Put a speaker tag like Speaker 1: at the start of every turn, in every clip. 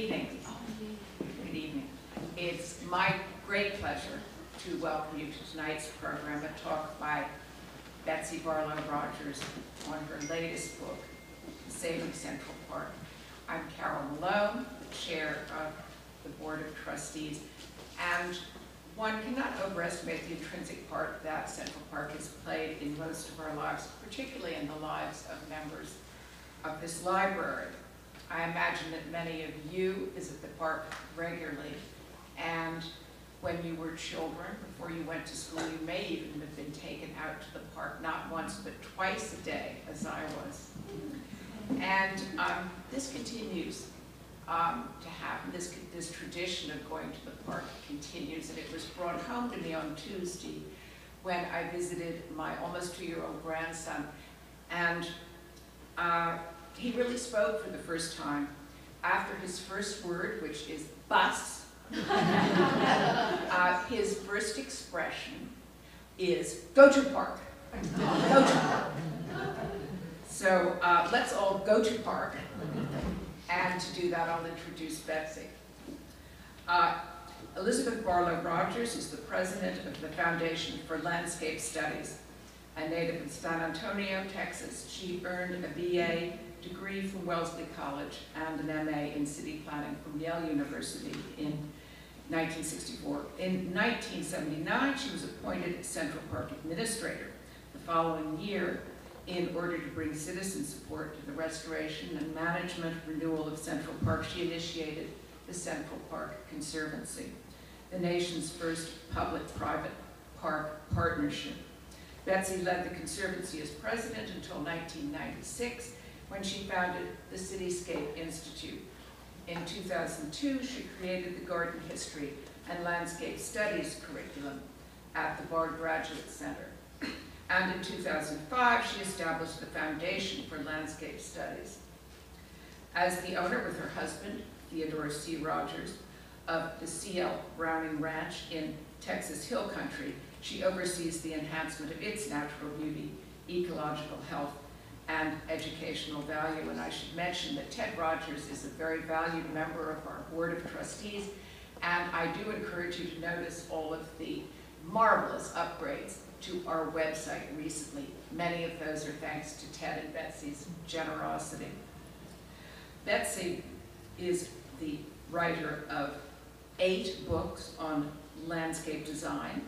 Speaker 1: evening. Good evening. It's my great pleasure to welcome you to tonight's program, a talk by Betsy Barlow Rogers on her latest book, Saving Central Park. I'm Carol Malone, chair of the Board of Trustees, and one cannot overestimate the intrinsic part that Central Park has played in most of our lives, particularly in the lives of members of this library. I imagine that many of you visit the park regularly, and when you were children, before you went to school, you may even have been taken out to the park, not once, but twice a day, as I was. And um, this continues um, to happen. This, this tradition of going to the park continues, and it was brought home to me on Tuesday when I visited my almost two-year-old grandson. And uh, he really spoke for the first time after his first word, which is bus. uh, his first expression is go to park. Go to park. So uh, let's all go to park. And to do that, I'll introduce Betsy. Uh, Elizabeth Barlow Rogers is the president of the Foundation for Landscape Studies. A native of San Antonio, Texas, she earned a BA degree from Wellesley College and an MA in city planning from Yale University in 1964. In 1979, she was appointed Central Park Administrator. The following year, in order to bring citizen support to the restoration and management renewal of Central Park, she initiated the Central Park Conservancy, the nation's first public-private park partnership. Betsy led the Conservancy as president until 1996, when she founded the Cityscape Institute. In 2002, she created the Garden History and Landscape Studies curriculum at the Bard Graduate Center. And in 2005, she established the Foundation for Landscape Studies. As the owner with her husband, Theodore C. Rogers, of the C.L. Browning Ranch in Texas Hill Country, she oversees the enhancement of its natural beauty, ecological health, and educational value. And I should mention that Ted Rogers is a very valued member of our Board of Trustees, and I do encourage you to notice all of the marvelous upgrades to our website recently. Many of those are thanks to Ted and Betsy's generosity. Betsy is the writer of eight books on landscape design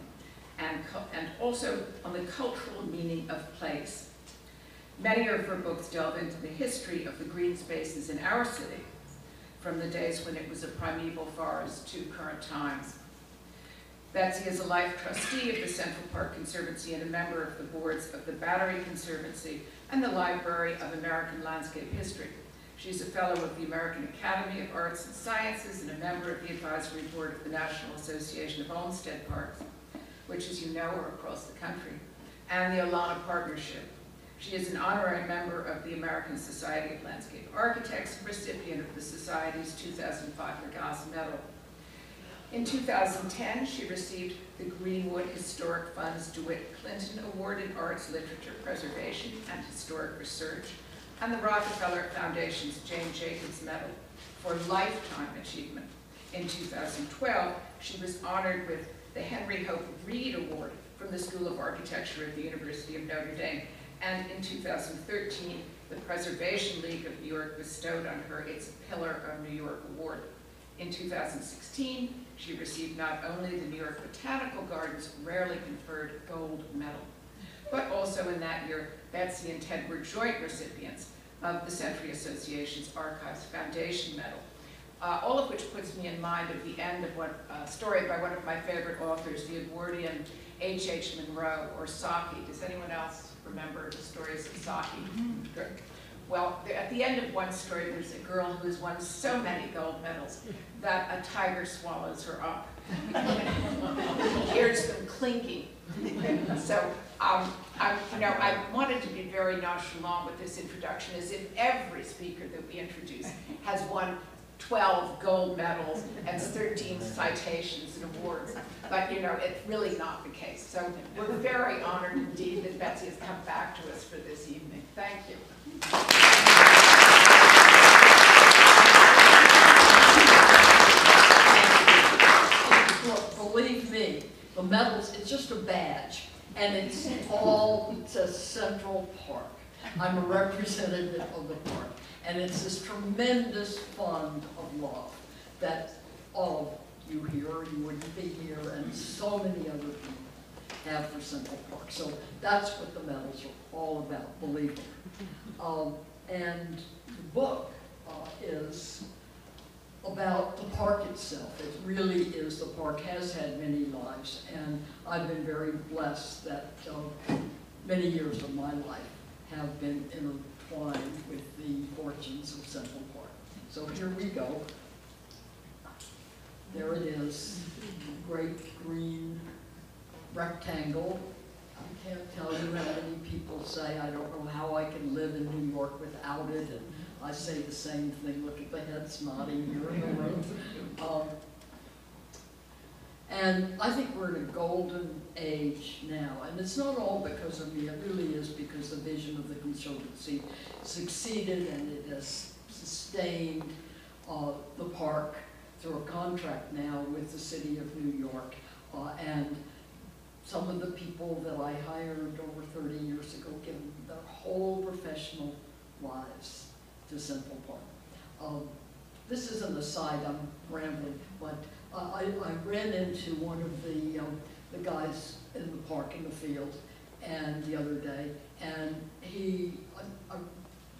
Speaker 1: and, and also on the cultural meaning of place. Many of her books delve into the history of the green spaces in our city, from the days when it was a primeval forest to current times. Betsy is a life trustee of the Central Park Conservancy and a member of the boards of the Battery Conservancy and the Library of American Landscape History. She's a fellow of the American Academy of Arts and Sciences and a member of the advisory board of the National Association of Olmsted Parks, which as you know are across the country, and the Olana Partnership. She is an honorary member of the American Society of Landscape Architects recipient of the Society's 2005 LaGasse Medal. In 2010, she received the Greenwood Historic Fund's DeWitt Clinton Award in Arts, Literature Preservation, and Historic Research, and the Rockefeller Foundation's Jane Jacobs Medal for Lifetime Achievement. In 2012, she was honored with the Henry Hope Reed Award from the School of Architecture at the University of Notre Dame. And in 2013, the Preservation League of New York bestowed on her its Pillar of New York Award. In 2016, she received not only the New York Botanical Gardens rarely conferred gold medal, but also in that year, Betsy and Ted were joint recipients of the Century Association's Archives Foundation Medal. Uh, all of which puts me in mind of the end of what uh, story by one of my favorite authors, the Edwardian H. H. Munro, or Saki. Does anyone else remember the stories of Saki? Mm -hmm. Well, at the end of one story, there's a girl who has won so many gold medals that a tiger swallows her up. hears them clinking. so, um, I, you know, I wanted to be very nonchalant with this introduction, as if every speaker that we introduce has won 12 gold medals and 13 citations and awards. But, you know, it's really not the case. So we're very honored indeed that Betsy has come back to us for this evening. Thank you.
Speaker 2: Believe me, the medals, it's just a badge. And it's all to Central Park. I'm a representative of the park. And it's this tremendous fund of love that all of you here, you wouldn't be here, and so many other people have for Central Park. So that's what the medals are all about, believe me. Um, and the book uh, is about the park itself. It really is, the park has had many lives, and I've been very blessed that uh, many years of my life have been intertwined with the fortunes of Central Park. So here we go. There it is, great green rectangle. I can't tell you how many people say, I don't know how I can live in New York without it, and I say the same thing, look at the heads nodding here in the room. Um, And I think we're in a golden age now, and it's not all because of me, it really is because the vision of the Conservancy succeeded and it has sustained uh, the park through a contract now with the city of New York. Uh, And some of the people that I hired over thirty years ago give their whole professional lives to Central Park. Um, This is an aside, I'm rambling, but I, I ran into one of the, um, the guys in the park, in the field, and the other day, and he, I, I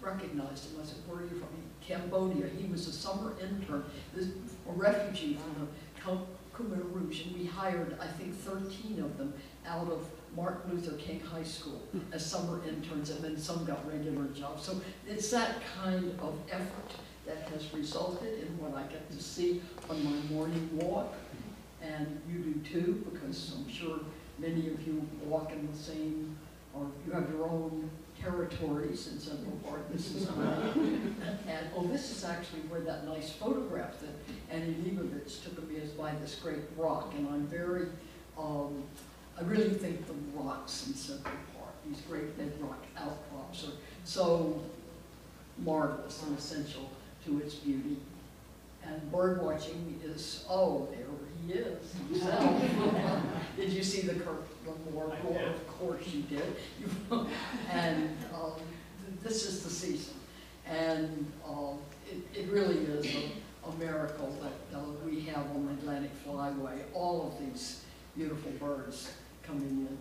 Speaker 2: recognized him, I said, where are you from? He- Cambodia, he was a summer intern, this, a refugee from the Khmer Rouge, and we hired, I think, thirteen of them out of Martin Luther King High School as summer interns, and then some got regular jobs. So it's that kind of effort that has resulted in what I get to see on my morning walk. And you do too, because I'm sure many of you walk in the same, or you have your own territories in Central Park. This is. And, oh, this is actually where that nice photograph that Annie Leibovitz took of me is by this great rock. And I'm very, um, I really think the rocks in Central Park, these great bedrock outcrops are so marvelous and essential to its beauty. And bird watching is, oh, there he is himself. Did you see the Lamore?
Speaker 3: I did.
Speaker 2: Of course you did. And um, th- this is the season. And um, it, it really is a, a miracle that uh, we have on the Atlantic Flyway, all of these beautiful birds coming in.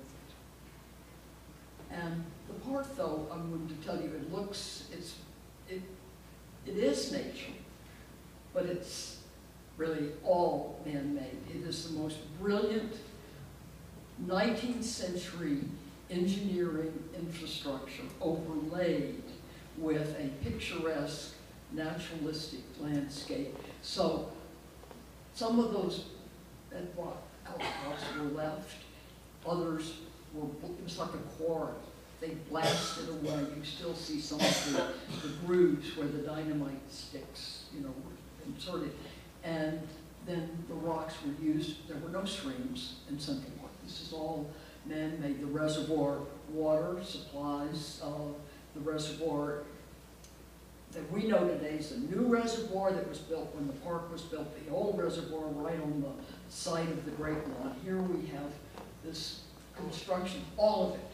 Speaker 2: And the park, though, I'm going to tell you, it looks, it's, it, it is nature, but it's really all man-made. It is the most brilliant nineteenth century engineering infrastructure overlaid with a picturesque, naturalistic landscape. So some of those bedrock outcrops were left, others were, it was like a quarry. They blasted away, you still see some of the, the grooves where the dynamite sticks, you know, were inserted. And then the rocks were used, there were no streams in Central Park. This is all man-made. The reservoir water supplies, uh, the reservoir that we know today is a new reservoir that was built when the park was built, the old reservoir right on the site of the Great Lawn. Here we have this construction, all of it,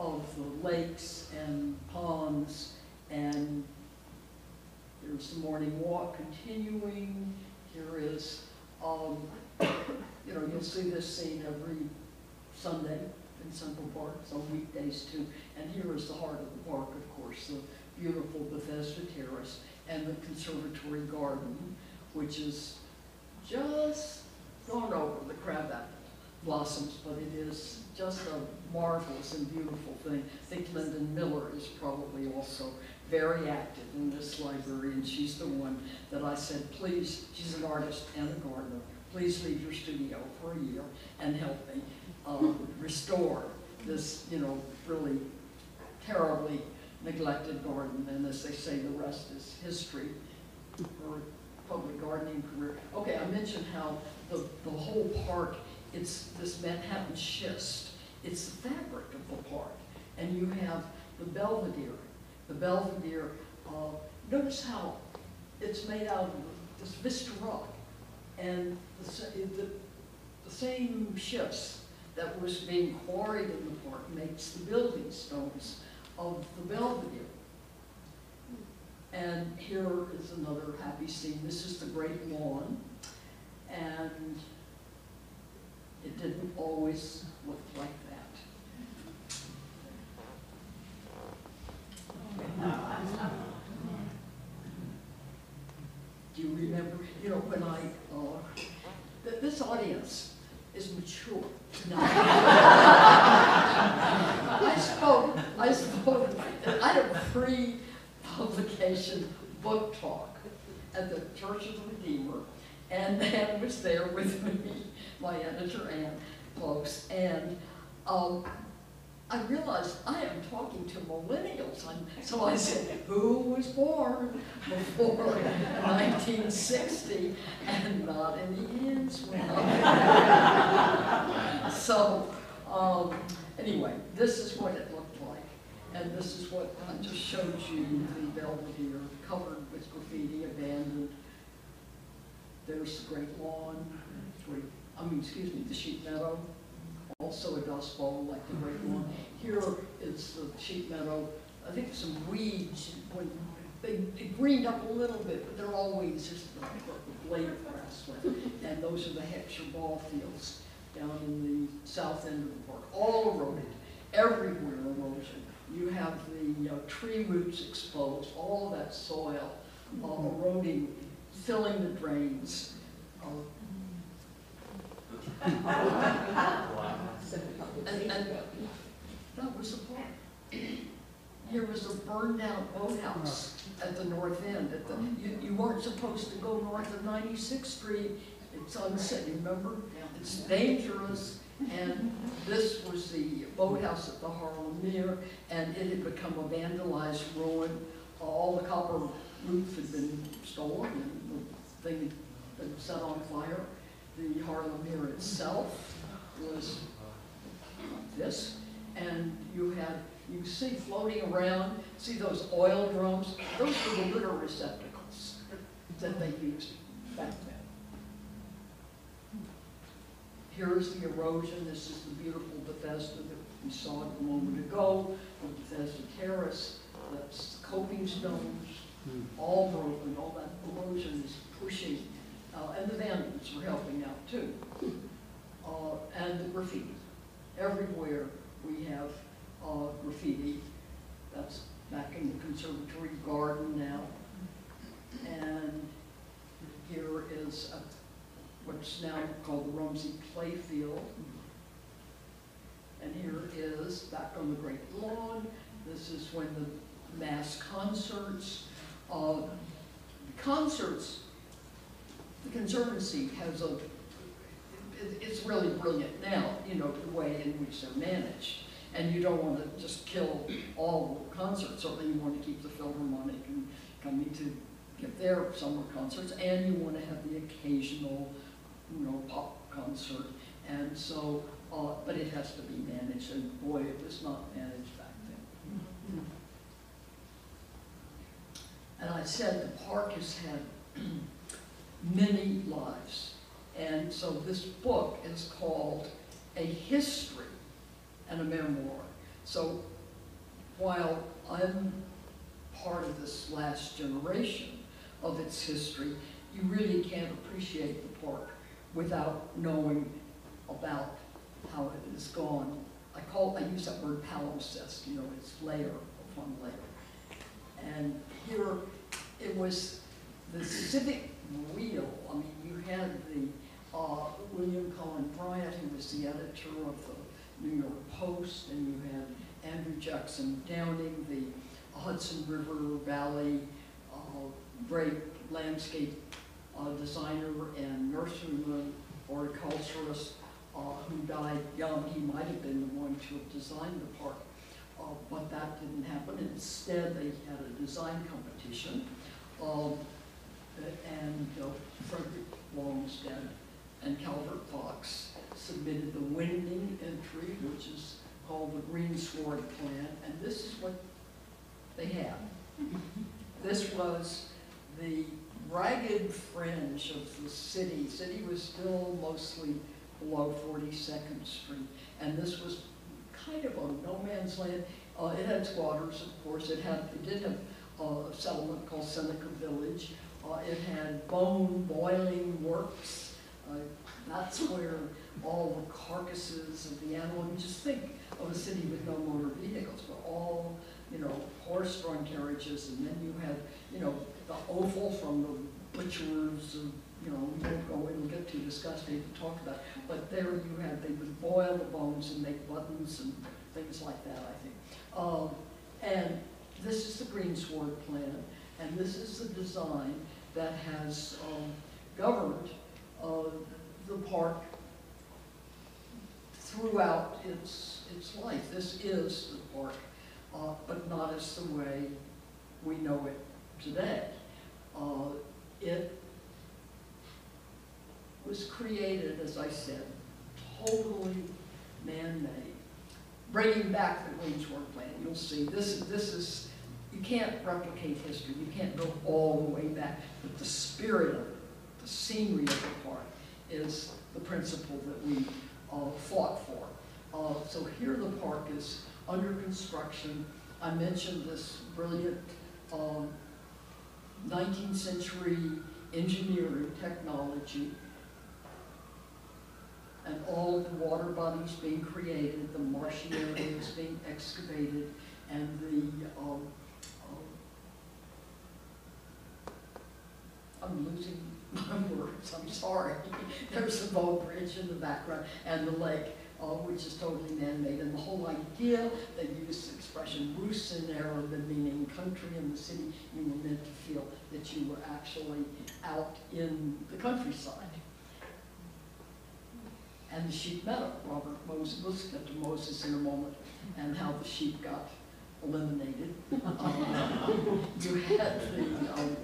Speaker 2: of the lakes and ponds, and there's the morning walk continuing. Here is, um, you know, you'll see this scene every Sunday in Central Park, some weekdays too. And here is the heart of the park, of course, the beautiful Bethesda Terrace and the Conservatory Garden, which is just gone over the crabapple blossoms, but it is just a marvelous and beautiful thing. I think Lynden Miller is probably also very active in this library, and she's the one that I said, please, she's an artist and a gardener, please leave your studio for a year and help me um, restore this, you know, really terribly neglected garden, and as they say, the rest is history. Her public gardening career. Okay, I mentioned how the, the whole park, it's this Manhattan schist. It's the fabric of the park. And you have the Belvedere. The Belvedere, uh, notice how it's made out of this Vista rock. And the, the, the same schist that was being quarried in the park makes the building stones of the Belvedere. And here is another happy scene. This is the Great Lawn. And it didn't always look like that. Do you remember, you know, when I, uh, th- this audience is mature. No. I spoke, I spoke, I had a pre-publication book talk at the Church of the Redeemer, and Ann was there with me, my editor Ann Close, and um, I realized I am talking to millennials, and so I said, who was born before 1960 and not in the ends So, um, anyway, this is what it looked like, and this is what I just showed you, the Belvedere covered with graffiti, abandoned. There's the great lawn, great, I mean, excuse me, the sheep meadow, also a dust bowl like the great lawn. Here is the sheep meadow, I think some weeds, when, they, they greened up a little bit, but they're all weeds, just like the blade of grass. And those are the Heckscher ball fields down in the south end of the park, all eroded, everywhere erosion. You have the uh, tree roots exposed, all that soil uh, eroding, filling the drains. that was the park. Here was a burned out boathouse at the north end, at the, you, you weren't supposed to go north of Ninety-Sixth Street. It's unsafe, remember? It's dangerous, and this was the boathouse at the Harlem Mere, and it had become a vandalized ruin. All the copper roof had been stolen, the thing been set on fire. The Harlem Mere itself was this, and you had, you see floating around, see those oil drums? Those were the litter receptacles that they used back then. Here is the erosion, this is the beautiful Bethesda that we saw a moment ago, Bethesda Terrace, that's coping stones, hmm. all broken, all that erosion is pushing, uh, and the vandals were helping out too. Uh, and the graffiti, everywhere we have, uh, graffiti, that's back in the conservatory garden now. And here is a what's now called the Rumsey Playfield. And here is, back on the Great Lawn, this is when the mass concerts, uh, concerts, the Conservancy has a, it's really brilliant now, you know, the way in which they're managed. And you don't want to just kill all the concerts, certainly you want to keep the Philharmonic and coming to get their summer concerts, and you want to have the occasional you know, pop concert. And so, uh, but it has to be managed, and boy, it was not managed back then. And I said the park has had many lives. And so this book is called A History and a Memoir. So while I'm part of this last generation of its history, you really can't appreciate the park without knowing about how it has gone. I call, I use that word palimpsest, you know, it's layer upon layer. And here, it was the civic wheel, I mean, you had the, uh, William Cullen Bryant, who was the editor of the New York Post, and you had Andrew Jackson Downing, the Hudson River Valley, uh, great landscape uh, designer and nurseryman, horticulturist, uh, who died young. He might have been the one to have designed the park, uh, but that didn't happen. Instead, they had a design competition, um, and Frederick Law Olmsted and Calvert Vaux submitted the winning entry, which is called the Greensward Plan, and this is what they had. This was the ragged fringe of the city. City was still mostly below 42nd Street, and this was kind of a no man's land. Uh, it had squatters, of course, it had, it did have uh, a settlement called Seneca Village. Uh, it had bone boiling works. Uh, that's where all the carcasses of the animal, you just think of a city with no motor vehicles, but all, you know, horse-drawn carriages, and then you had, you know, the offal from the butchers, of, you know, we won't go, it'll get too disgusting to talk about, but there you had, they would boil the bones and make buttons and things like that, I think. Um, and this is the greensward plan, and this is the design that has, um, governed, uh, the park throughout its, its life. This is the park, uh, but not as the way we know it today. Uh, it was created, as I said, totally man-made. Bringing back the Greensward plan, you'll see, this, this is, you can't replicate history, you can't go all the way back, but the spirit of it, the scenery of the park is the principle that we uh, fought for. Uh, So here the park is under construction. I mentioned this brilliant um, 19th century engineering technology and all of the water bodies being created, the marshy areas being excavated, and the, um, I'm losing my words, I'm sorry. There's the boat bridge in the background and the lake, uh, which is totally man-made. And the whole idea, they use the expression rus in urbe, meaning country and the city, you were meant to feel that you were actually out in the countryside. And the sheep meadow, Robert Moses, we'll get to Moses in a moment, and how the sheep got eliminated. Um, You had the, um,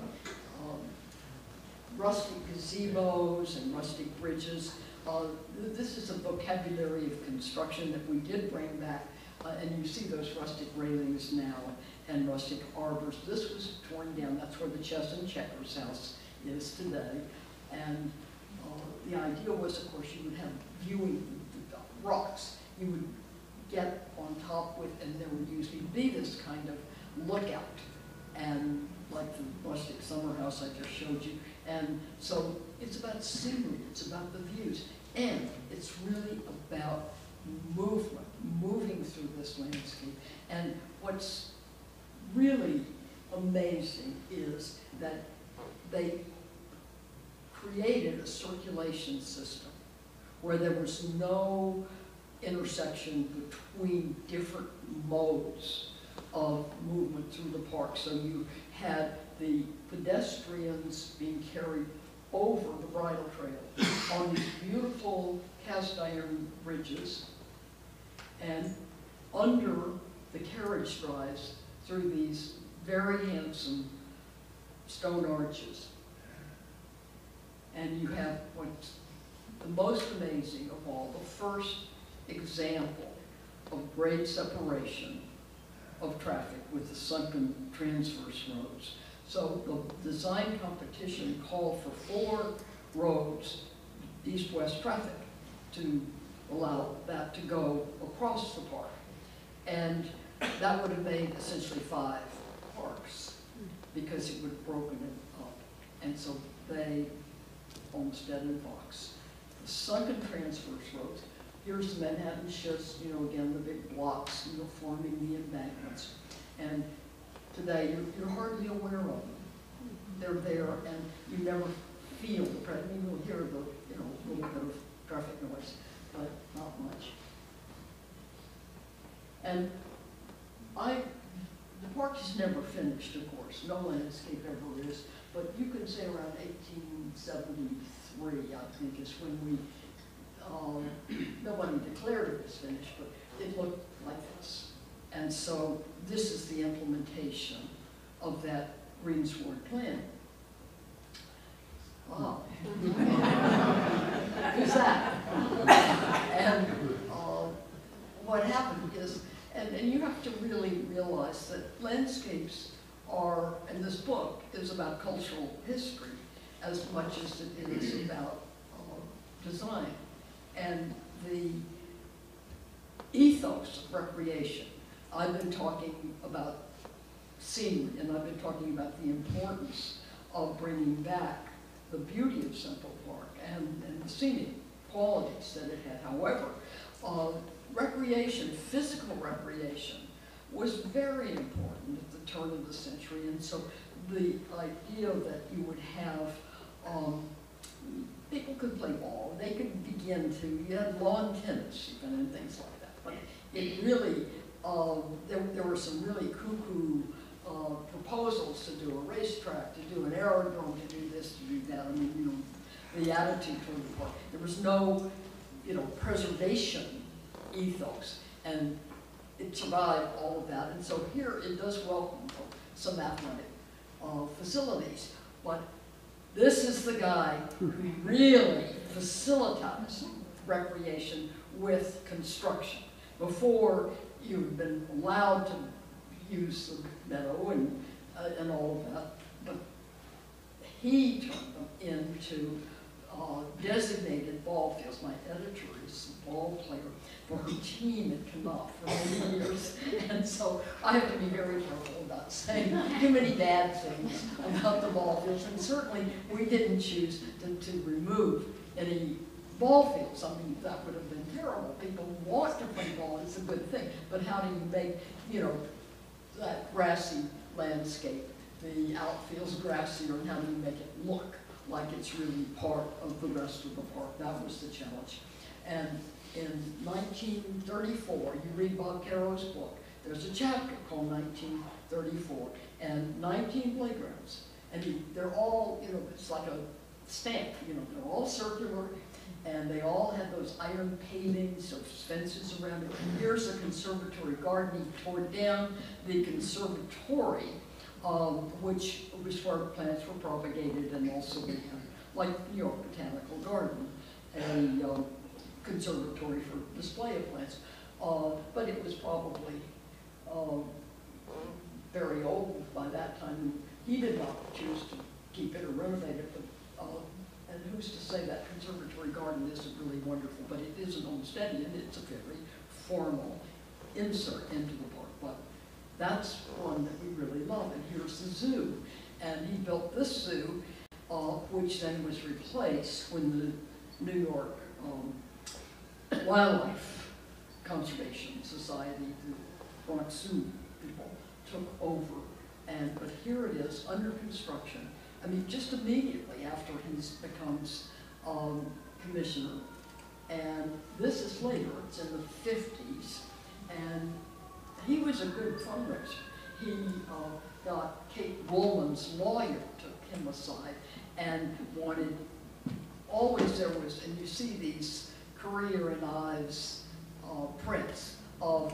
Speaker 2: rustic gazebos and rustic bridges. Uh, This is a vocabulary of construction that we did bring back, uh, and you see those rustic railings now and rustic arbors. This was torn down, that's where the Chess and Checkers house is today. And uh, the idea was, of course, you would have viewing rocks. You would get on top with, and there would usually be this kind of lookout. And like the rustic summer house I just showed you, and so it's about scenery, it's about the views, and it's really about movement, moving through this landscape. And what's really amazing is that they created a circulation system where there was no intersection between different modes of movement through the park. So you had the pedestrians being carried over the bridle trail on these beautiful cast iron bridges and under the carriage drives through these very handsome stone arches. And you have what's the most amazing of all, the first example of grade separation of traffic with the sunken transverse roads. So the design competition called for four roads, east-west traffic, to allow that to go across the park. And that would have made essentially five parks, because it would have broken it up. And so they, Olmsted and Vaux, the box, sunken transverse roads, here's Manhattan schist, you know, again, the big blocks, you know, forming the embankments. And today, you're, you're hardly aware of them. They're there, and you never feel the presence, you will hear the, you know, little bit of traffic noise, but not much. And I, the park is never finished, of course, no landscape ever is, but you can say around eighteen seventy-three, I think, is when we, um, nobody declared it was finished, but it looked like this. And so this is the implementation of that greensward plan. Wow. Who's that? And uh, what happened is, and, and you have to really realize that landscapes are, and this book is about cultural history as much as it is about uh, design. And the ethos of recreation I've been talking about scenery, and I've been talking about the importance of bringing back the beauty of Central Park and, and the scenic qualities that it had. However, uh, recreation, physical recreation, was very important at the turn of the century, and so the idea that you would have, um, people could play ball, they could begin to, you had lawn tennis even and things like that, but it really, um, there, there were some really cuckoo, uh, proposals to do a racetrack, to do an aerodrome, to do this, to do that, I mean, you know, the attitude toward the park. There was no, you know, preservation ethos, and it survived all of that, and so here it does welcome some athletic uh, facilities, but this is the guy who really facilitates recreation with construction. Before, you've been allowed to use the meadow and, uh, and all of that, but he turned them into uh, designated ball fields. My editor is a ball player for her team at Knopf for many years, and so I have to be very careful about saying too many bad things about the ball fields, and certainly we didn't choose to, to remove any ball fields. I mean, that would have been terrible. People want to play ball, it's a good thing, but how do you make, you know, that grassy landscape, the outfield's grassier, and how do you make it look like it's really part of the rest of the park? That was the challenge. And in 1934, you read Bob Caro's book, there's a chapter called 1934, and 19 playgrounds. And they're all, you know, it's like a stamp, you know, they're all circular, and they all had those iron pavings, those fences around it. Here's a conservatory garden, he tore down the conservatory, um, which was where plants were propagated, and also we had, like New York Botanical Garden, a um, conservatory for display of plants. Uh, but it was probably um, very old by that time. He did not choose to keep it or renovate it, but, uh, who's to say that conservatory garden isn't really wonderful, but it is an homestead, and it's a very formal insert into the park. But that's one that we really love, and here's the zoo. And he built this zoo, uh, which then was replaced when the New York um, Wildlife Conservation Society, the Bronx Zoo people, took over. And, but here it is, under construction. I mean, just immediately after he becomes um, commissioner. And this is later, it's in the fifties. And he was a good fundraiser. He uh, got Kate Wollman's lawyer, took him aside and wanted, always there was, and you see these Currier and Ives uh, prints of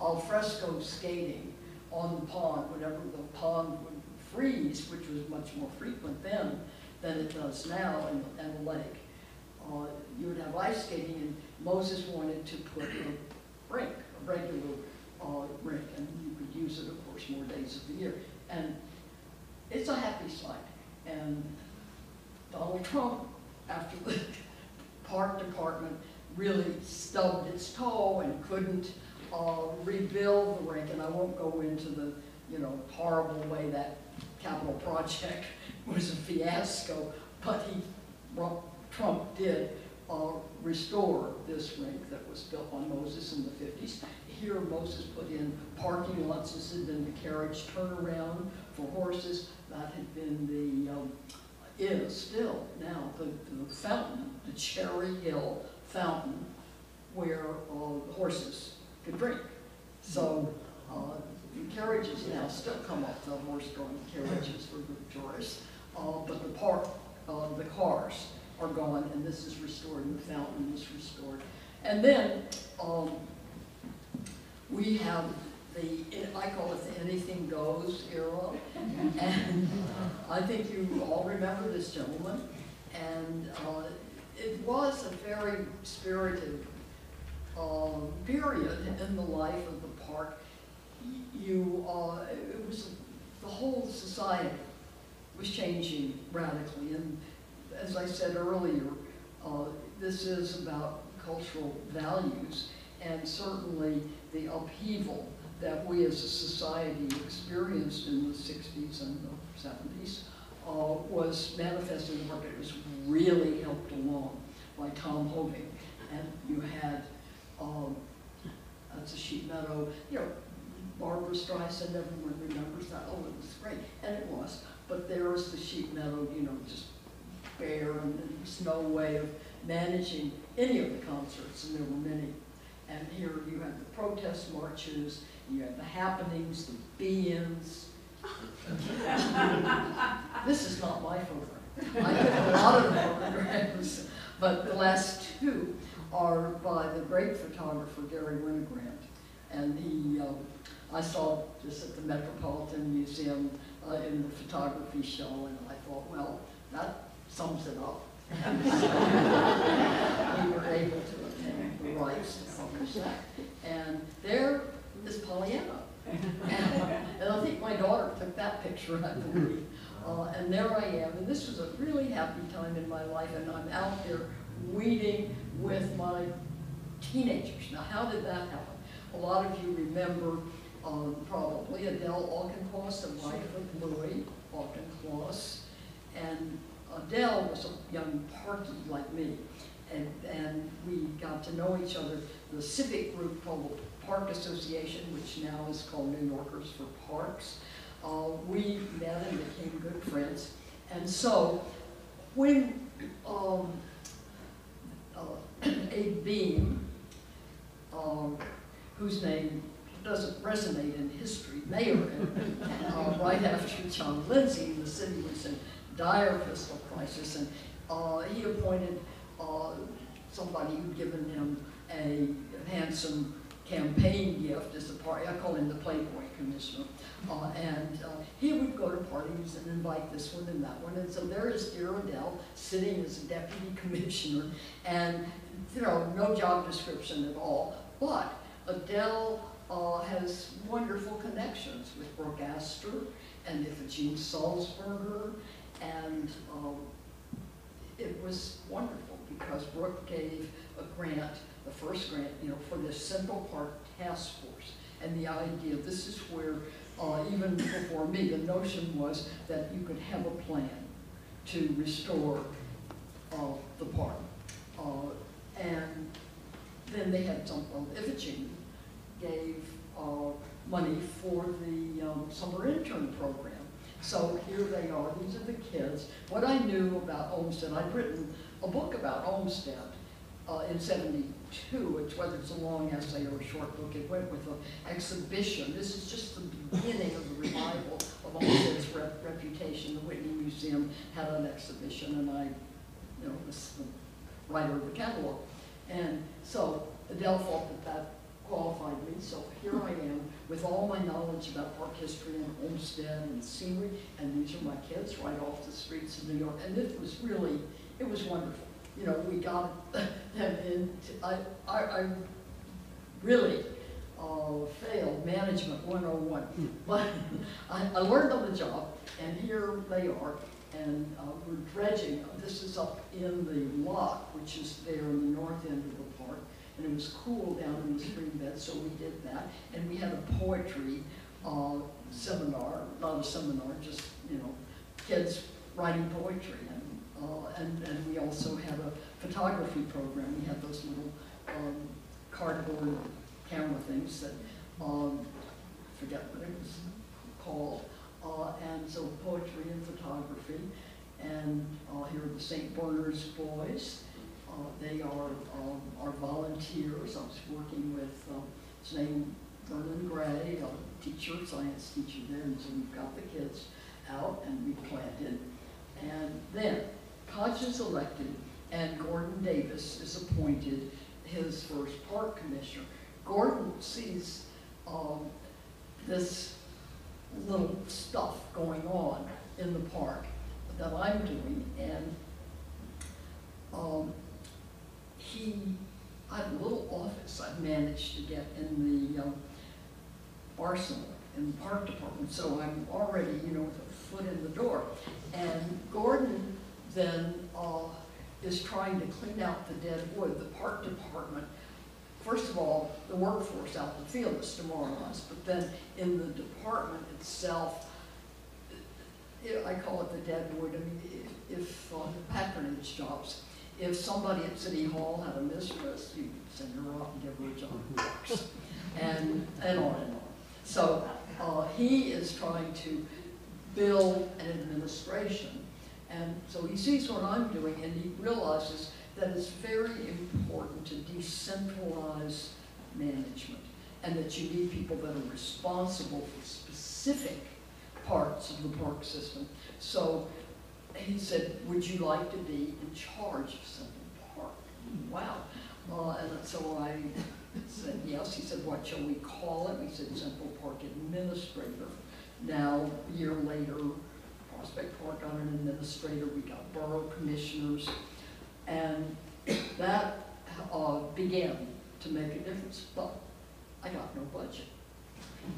Speaker 2: al fresco skating on the pond, whenever the pond would freeze, which was much more frequent then than it does now in, a lake. Uh, you would have ice skating, and Moses wanted to put a rink, a regular uh, rink, and you could use it, of course, more days of the year. And it's a happy sight. And Donald Trump, after the park department really stubbed its toe and couldn't uh, rebuild the rink, and I won't go into the, you know, horrible way that capital project was a fiasco, but he, Trump did uh, restore this rink that was built by Moses in the 50s. Here Moses put in parking lots, this had been the carriage turnaround for horses, that had been the, um, is still now the, the fountain, the Cherry Hill fountain where uh, horses could drink. So uh, the carriages now still come up, the horse-drawn carriages for the tourists, uh, but the park, uh, the cars are gone, and this is restored, and the fountain is restored. And then um, we have the, I call it the anything goes era. And I think you all remember this gentleman. And uh, it was a very spirited uh, period in the life of the park. You, uh, it was, the whole society was changing radically. And as I said earlier, uh, this is about cultural values and certainly the upheaval that we as a society experienced in the sixties and the seventies uh, was manifested in the work that was really helped along by Tom Hoving. And you had, um, that's a sheep meadow, you know, Barbra Streisand, everyone remembers that, oh, it was great, and it was. But there was the sheep meadow, you know, just bare, and there was no way of managing any of the concerts, and there were many. And here you had the protest marches, you had the happenings, the be-ins. This is not my photograph. I took a lot of photographs, but the last two are by the great photographer Garry Winogrand. And he, um, I saw this at the Metropolitan Museum uh, in the photography show, and I thought, well, that sums it up. We were able to obtain the rights to publish that. And there is Pollyanna. And I think my daughter took that picture, I believe. Uh, and there I am, and this was a really happy time in my life, and I'm out there weeding with my teenagers. Now, how did that happen? A lot of you remember, um, probably Adele Auchincloss, the wife of Louis Auchincloss. And Adele was a young parky like me, and, and we got to know each other. The civic group called the Park Association, which now is called New Yorkers for Parks, uh, we met and became good friends. And so, when um, uh, Abe Beame, um, whose name doesn't resonate in history, mayor, uh, right after John Lindsay, the city was in dire fiscal crisis, and uh, he appointed uh, somebody who'd given him a handsome campaign gift as a party. I call him the Playboy Commissioner. Uh, and uh, he would go to parties and invite this one and that one. And so there is dear Adele sitting as a deputy commissioner, and you know, no job description at all. But Adele uh, has wonderful connections with Brooke Astor and Iphigene Sulzberger, and um, it was wonderful because Brooke gave a grant, the first grant, you know, for this Central Park Task Force. And the idea, this is where, uh, even before me, the notion was that you could have a plan to restore uh, the park. Uh, and then they had some, well, Iphigene gave uh, money for the um, summer intern program. So here they are, these are the kids. What I knew about Olmsted, I'd written a book about Olmsted uh, in 72, which whether it's a long essay or a short book, it went with an exhibition. This is just the beginning of the revival of Olmsted's rep reputation. The Whitney Museum had an exhibition and I, you know, was the writer of the catalog. And so Adele thought that that qualified me, so here I am with all my knowledge about park history and Olmsted and scenery, and these are my kids right off the streets of New York, and it was really, it was wonderful. You know, we got them in, I, I, I really uh, failed management 101, but I, I learned on the job, and here they are, and uh, we're dredging. This is up in the Loch, which is there in the north end of the and it was cool down in the stream bed, so we did that. And we had a poetry uh, seminar, not a seminar, just, you know, kids writing poetry. And, uh, and, and we also had a photography program. We had those little um, cardboard camera things that, um, forget what it was called. Uh, and so poetry and photography. And uh, here are the St. Bernard's boys. Uh, they are um, our volunteers. I was working with, um, his name Vernon Gray, a teacher, science teacher there, and so we've got the kids out and we planted. And then Koch is elected and Gordon Davis is appointed his first park commissioner. Gordon sees um, this little stuff going on in the park that I'm doing, and um, he, I had a little office I managed to get in the um, arsenal, in the park department, so I'm already, you know, with a foot in the door. And Gordon then uh, is trying to clean out the dead wood. The park department first of all, the workforce out in the field is demoralized, but then in the department itself, I I call it the dead wood, I mean, if, if uh, patronage jobs, if somebody at City Hall had a mistress, you send her off and give her a job who works, and, and on and on. So, uh, he is trying to build an administration, and so he sees what I'm doing, and he realizes that it's very important to decentralize management, and that you need people that are responsible for specific parts of the park system. So he said, would you like to be in charge of Central Park? Wow. And so I said, yes. He said, what shall we call it? We said Central Park Administrator. Now, a year later, Prospect Park got an administrator, we got borough commissioners, and that uh, began to make a difference, but I got no budget.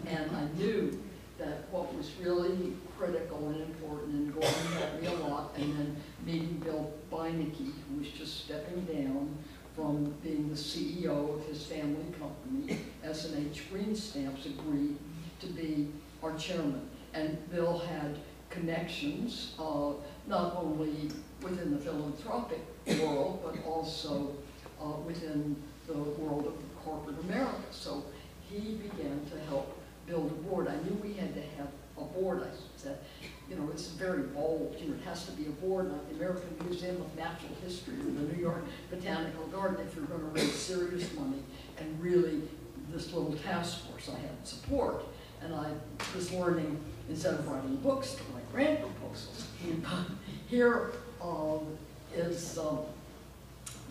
Speaker 2: And I knew that what was really critical and important, and Gordon helped me a lot, and then meeting Bill Beinecke, who was just stepping down from being the CEO of his family company, S&H Green Stamps, agreed to be our chairman. And Bill had connections, uh, not only within the philanthropic world, but also uh, within the world of corporate America. So he began to help build a board. I knew we had to have a board. I said, you know, it's very bold. You know, it has to be a board, like the American Museum of Natural History or the New York Botanical Garden, if you're going to raise serious money. And really, this little task force I had support. And I was learning, instead of writing books, to write grant proposals. Here um, is um,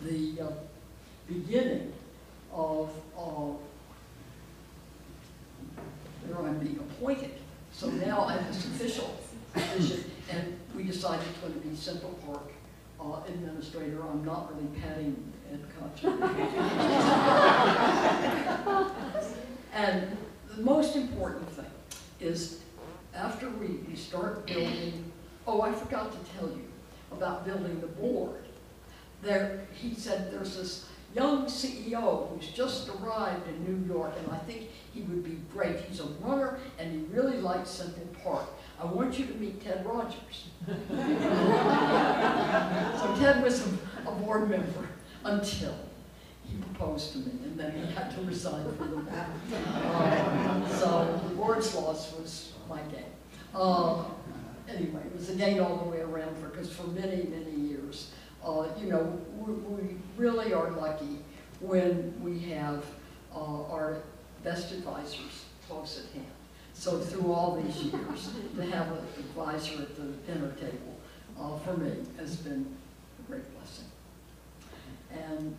Speaker 2: the uh, beginning of, of where I'm being appointed. So now I have this official position, and we decided it's going to be Central Park uh, Administrator. I'm not really patting Ed Koch. And the most important thing is after we, we start building, oh, I forgot to tell you about building the board. There, he said there's this young CEO who's just arrived in New York, and I think he would be great. He's a runner, and he really likes Central Park. I want you to meet Ted Rogers. so Ted was a, a board member until he proposed to me, and then he had to resign from the board. Uh, so the board's loss was my gain. Uh, anyway, it was a gain all the way around for because for many, many years, uh, you know, we, we, really are lucky when we have uh, our best advisors close at hand. So through all these years, to have an advisor at the dinner table, uh, for me, has been a great blessing. And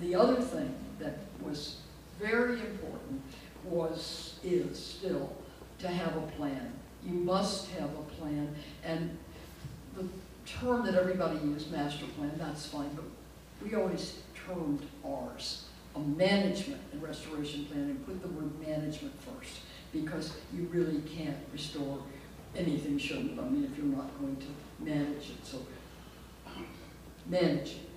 Speaker 2: the other thing that was very important was, is still, to have a plan. You must have a plan, and the term that everybody used, master plan, that's fine, but we always termed ours a management and restoration plan and put the word management first because you really can't restore anything shouldn't, I mean, if you're not going to manage it, so manage it.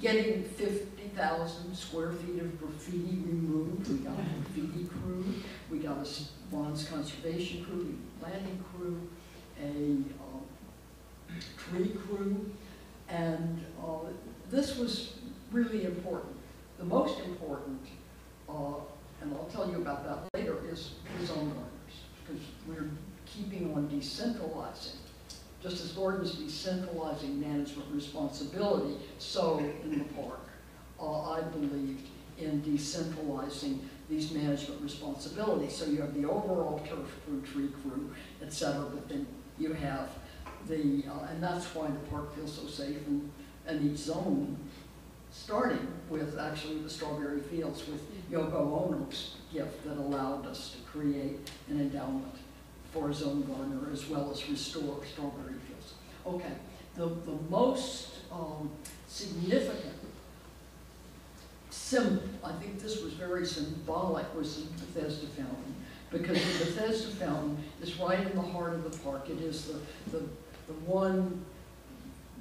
Speaker 2: Getting fifty thousand square feet of graffiti removed, we got a graffiti crew, we got a bonds conservation crew, a planning crew, a tree crew, and uh, this was really important. The most important, uh, and I'll tell you about that later, is zone gardeners, because we're keeping on decentralizing. Just as Gordon's decentralizing management responsibility, so in the park, uh, I believed in decentralizing these management responsibilities. So you have the overall turf crew, tree crew, et cetera, but then you have the, uh, and that's why the park feels so safe and, and each zone, starting with actually the strawberry fields with Yoko Ono's gift that allowed us to create an endowment for a zone gardener as well as restore strawberry fields. Okay, the, the most um, significant symbol, I think this was very symbolic, was the Bethesda Fountain. Because the Bethesda Fountain is right in the heart of the park. It is the, the, the one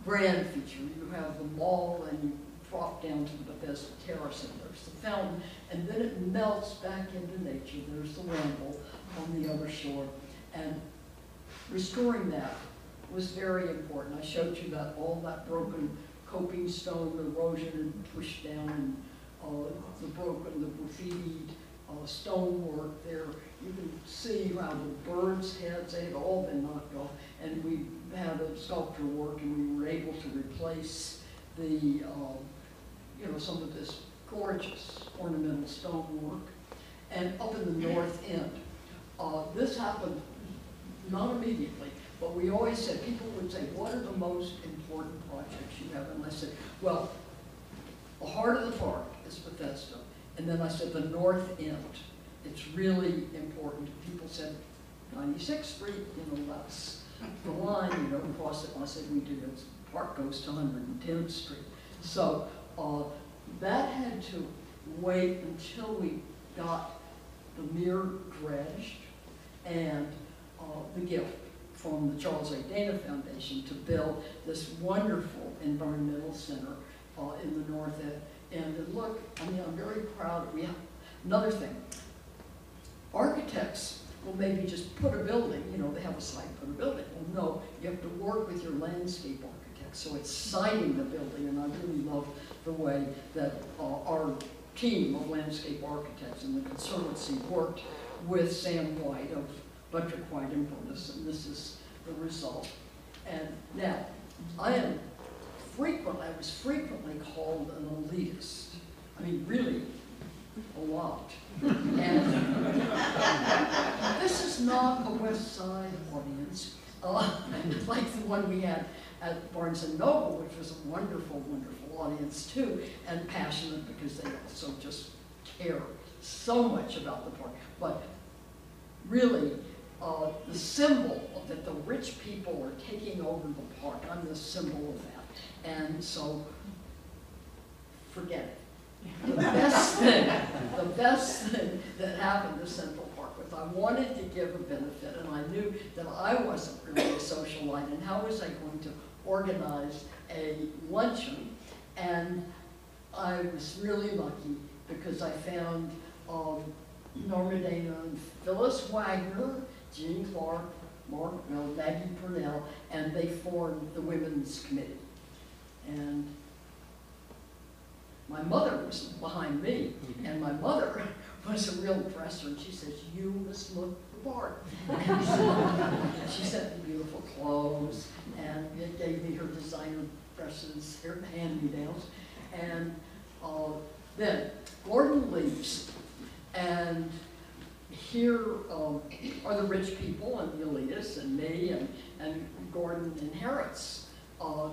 Speaker 2: grand feature. You have the mall and you drop down to the Bethesda Terrace, and there's the fountain, and then it melts back into nature. There's the Ramble on the other shore, and restoring that was very important. I showed you that, all that broken coping stone, erosion had pushed down, and uh, the broken, the graffitied uh, stonework there. You can see how the birds' heads, they had all been knocked off, and we had a sculptor work, and we were able to replace the, um, you know, some of this gorgeous ornamental stonework. And up in the north end, uh, this happened not immediately, but we always said, people would say, what are the most important projects you have? And I said, well, the heart of the park is Bethesda. And then I said, the north end, it's really important. People said, 96th Street, you know, that's the line, you don't cross it. And I said, we do, the park goes to 110th Street. So uh, that had to wait until we got the Meer dredged and uh, the gift from the Charles A. Dana Foundation to build this wonderful environmental center uh, in the north end. And look, I mean, I'm very proud, we have, another thing, architects will maybe just put a building, you know, they have a site, put a building. Well, no, you have to work with your landscape architect, so it's siting the building, and I really love the way that uh, our team of landscape architects and the Conservancy worked with Sam White of Buttrick White Burtis, and this is the result. And now, I am frequently, I was frequently called an elitist. I mean, really, a lot. And this is not a West Side audience, uh, like the one we had at Barnes and Noble, which was a wonderful, wonderful audience too, and passionate because they also just care so much about the park. But really, uh, the symbol that the rich people are taking over the park, I'm the symbol of that. And so, forget it. The best thing, the best thing that happened to Central Park was I wanted to give a benefit, and I knew that I wasn't really a socialite, and how was I going to organize a luncheon? And I was really lucky because I found um, Norma Dana and Phyllis Wagner, Jean Clark, Mark Mill, Maggie Purnell, and they formed the Women's Committee. And my mother was behind me, and my mother was a real dresser, and she says, you must look the part. She sent me beautiful clothes, and it gave me her designer dresses, her hand-me-downs. And uh, then Gordon leaves, and here um, are the rich people and the elitists and me, and, and Gordon inherits, uh,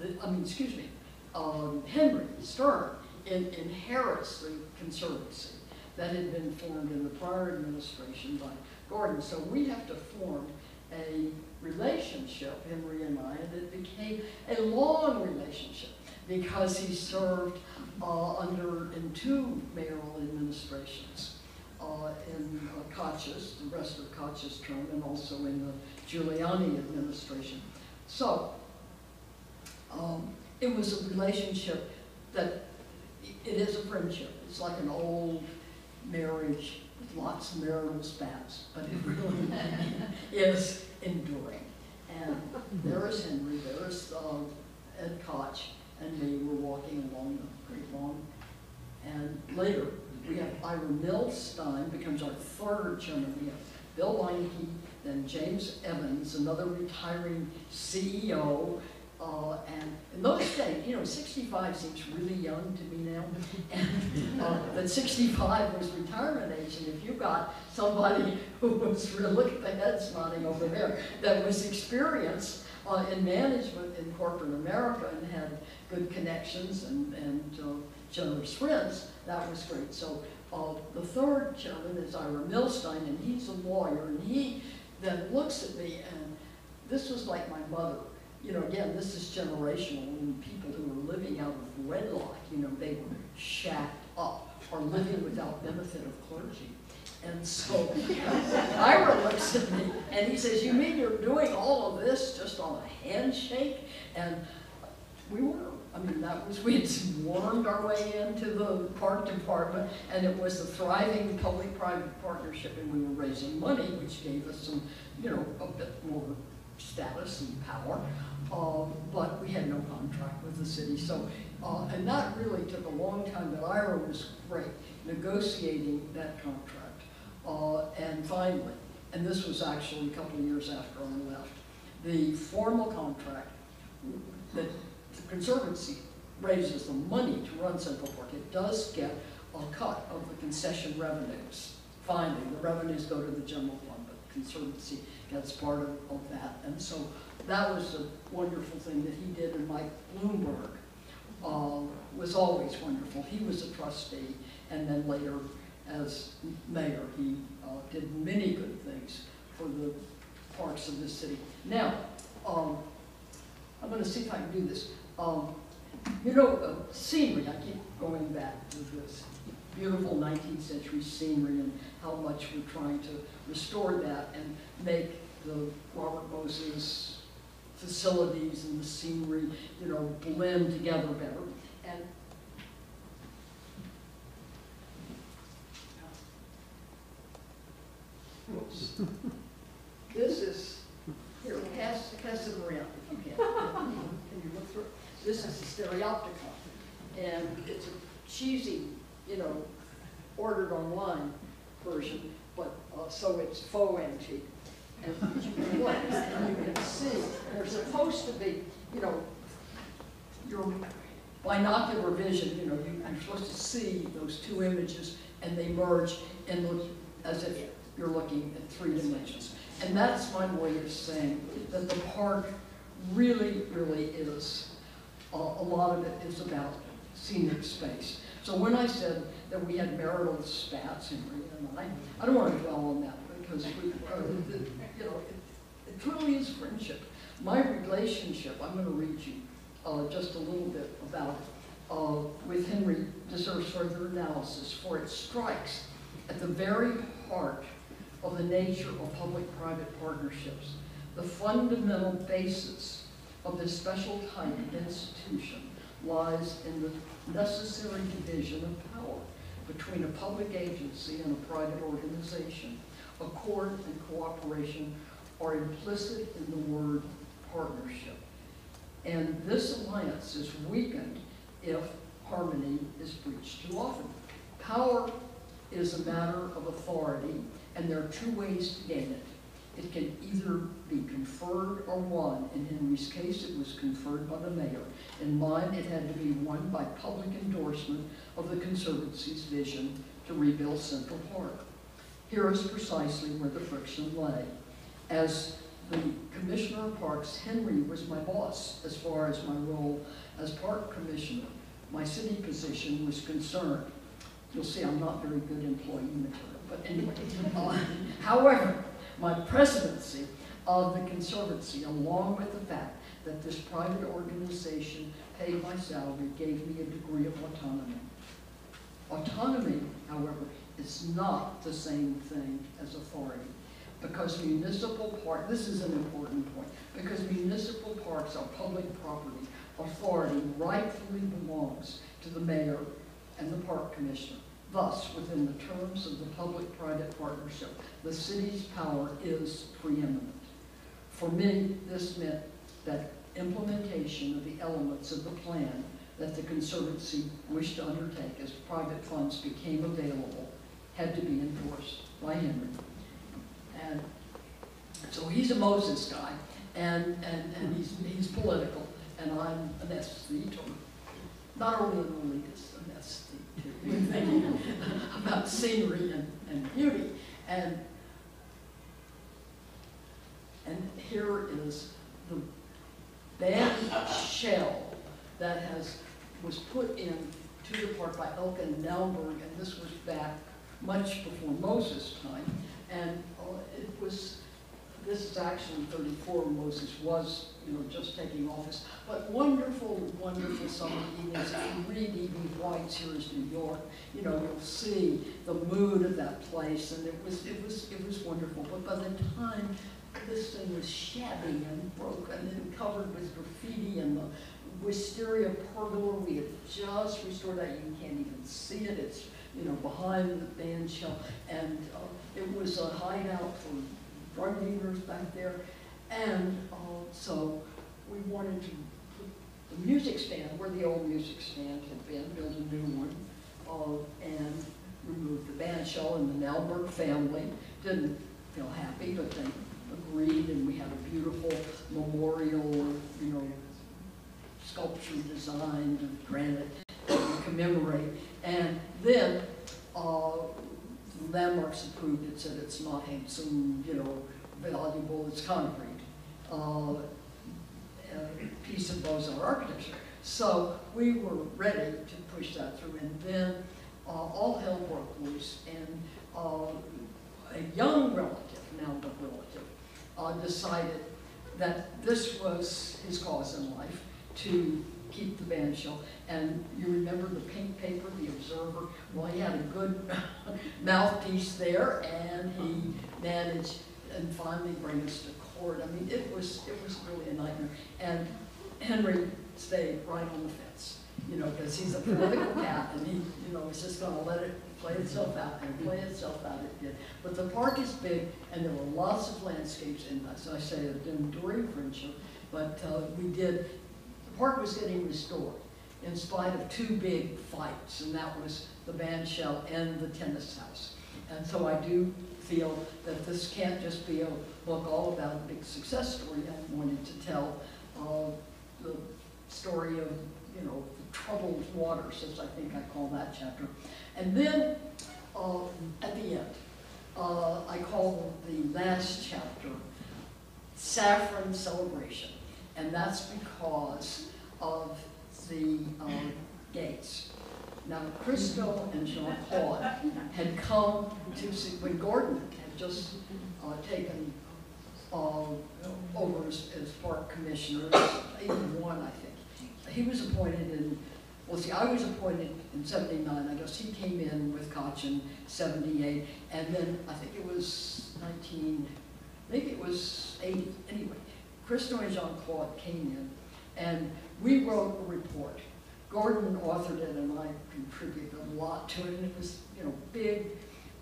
Speaker 2: the, I mean, excuse me, um, Henry Stern in, inherits the conservancy that had been formed in the prior administration by Gordon. So we have to form a relationship, Henry and I, and it became a long relationship because he served uh, under, in two mayoral administrations, uh, in uh, Koch's, the rest of Koch's term, and also in the Giuliani administration. So, um, it was a relationship that, it is a friendship. It's like an old marriage with lots of marital spats, but it really is enduring. And there is Henry, there is um, Ed Koch, and me, we're walking along the Great Lawn. And later, we have Ira Milstein becomes our third chairman. We have Bill Beinecke, then James Evans, another retiring CEO, uh, and in those days, you know, 65 seems really young to me now. And, uh, but 65 was retirement age, and if you got somebody who was, real- look at the heads nodding over there, that was experienced uh, in management in corporate America and had good connections and, and uh, generous friends, that was great. So uh, the third chairman is Ira Milstein, and he's a lawyer, and he then looks at me, and this was like my mother you know, again, this is generational, and people who are living out of wedlock, you know, they were shacked up or living without benefit of clergy. And so Ira looks at me and he says, you mean you're doing all of this just on a handshake? And we were. I mean, that was, we had wormed our way into the park department, and it was a thriving public-private partnership, and we were raising money, which gave us some, you know, a bit more status and power. Uh, but we had no contract with the city, so, uh, and that really took a long time, but Ira was great negotiating that contract. Uh, and finally, and this was actually a couple of years after I left, the formal contract that the Conservancy raises the money to run Central Park. It does get a cut of the concession revenues. Finally, the revenues go to the general fund, but the Conservancy gets part of, of that. And so that was a wonderful thing that he did, and Mike Bloomberg uh, was always wonderful. He was a trustee, and then later, as mayor, he uh, did many good things for the parks of the city. Now, um, I'm gonna see if I can do this. Um, you know, uh, scenery, I keep going back to this beautiful nineteenth century scenery and how much we're trying to restore that and make the Robert Moses facilities and the scenery, you know, blend together better. And this is, here, pass, pass it around if you can. Can you look through? This is the stereopticon, and it's a cheesy, you know, ordered online version, but, uh, so it's faux antique. And you can look, and you can see, they're supposed to be, you know, your binocular vision, you know, you- you're supposed to see those two images, and they merge and look as if you're looking at three dimensions. And that's my way of saying that the park really, really is, a, a lot of it is about scenic space. So when I said that we had marital spats, Henry and I, I don't want to dwell on that because we, uh, you know, it, it truly is friendship. My relationship, I'm going to read you uh, just a little bit about it, uh, with Henry deserves further analysis, for it strikes at the very heart of the nature of public-private partnerships, the fundamental basis of this special type of institution lies in the necessary division of power between a public agency and a private organization. Accord and cooperation are implicit in the word partnership. And this alliance is weakened if harmony is breached too often. Power is a matter of authority, and there are two ways to gain it. It can either be conferred or won. In Henry's case, it was conferred by the mayor. In mine, it had to be won by public endorsement of the Conservancy's vision to rebuild Central Park. Here is precisely where the friction lay. As the Commissioner of Parks, Henry was my boss as far as my role as Park Commissioner. My city position was concerned. You'll see I'm not very good employee material, but anyway. uh, However, my presidency of the Conservancy, along with the fact that this private organization paid my salary, gave me a degree of autonomy. Autonomy, however, is not the same thing as authority. Because municipal park, this is an important point, because municipal parks are public property, authority rightfully belongs to the mayor and the park commissioner. Thus, within the terms of the public-private partnership, the city's power is preeminent. For me, this meant that implementation of the elements of the plan that the Conservancy wished to undertake as private funds became available had to be enforced by Henry. And so he's a Moses guy, and, and, and he's, he's political, and I'm an aesthete, or not only an elitist, an. We're thinking about scenery and, and beauty, and, and here is the band shell that has, was put in to the park by Elkan Naumburg, and this was back much before Moses' time. And uh, it was, this is actually thirty-four, Moses was, you know, just taking office. But wonderful, wonderful summer evenings, if you read E.B. White's Here is New York, you know, you'll see the mood of that place, and it was, it was, it was wonderful. But by the time this thing was shabby and broken and covered with graffiti and the wisteria pergola, we had just restored that, you can't even see it, it's, you know, behind the band shell. And uh, it was a hideout for drug dealers back there. And uh, so we wanted to put the music stand, where the old music stand had been, build a new one, uh, and remove the band shell. And the Naumburg family didn't feel happy, but they agreed, and we had a beautiful memorial, you know, sculpture designed of granite to commemorate. And then, uh, landmarks approved it, said it's not handsome, you know, valuable, it's concrete. Uh, piece of Beaux-Arts architecture. So we were ready to push that through, and then uh, all hell broke loose, and uh, a young relative, now the relative, uh, decided that this was his cause in life, to keep the band shell. And you remember the pink paper, the Observer? Well, he had a good mouthpiece there, and he managed, and finally bring us to court. I mean, it was, it was really a nightmare. And Henry stayed right on the fence, you know, because he's a political cat, and he, you know, is just gonna let it play itself out, and play itself out it did. But the park is big, and there were lots of landscapes, and as I say, an enduring friendship. But uh, we did, park was getting restored in spite of two big fights, and that was the band shell and the tennis house. And so I do feel that this can't just be a book all about a big success story. I wanted to tell uh, the story of, you know, troubled waters, as I think I call that chapter. And then, uh, at the end, uh, I call the last chapter Saffron Celebration. And that's because of the um, gates. Now, Christo and Jean-Claude had come to see, when Gordon had just uh, taken uh, over as, as park commissioner, even one, I think. He was appointed in, well, see, I was appointed in seventy-nine, I guess he came in with Koch in seventy-eight, and then I think it was nineteen, maybe it was eighty, anyway. Christo and Jean-Claude came in, and we wrote a report. Gordon authored it, and I contributed a lot to it, and it was, you know, big,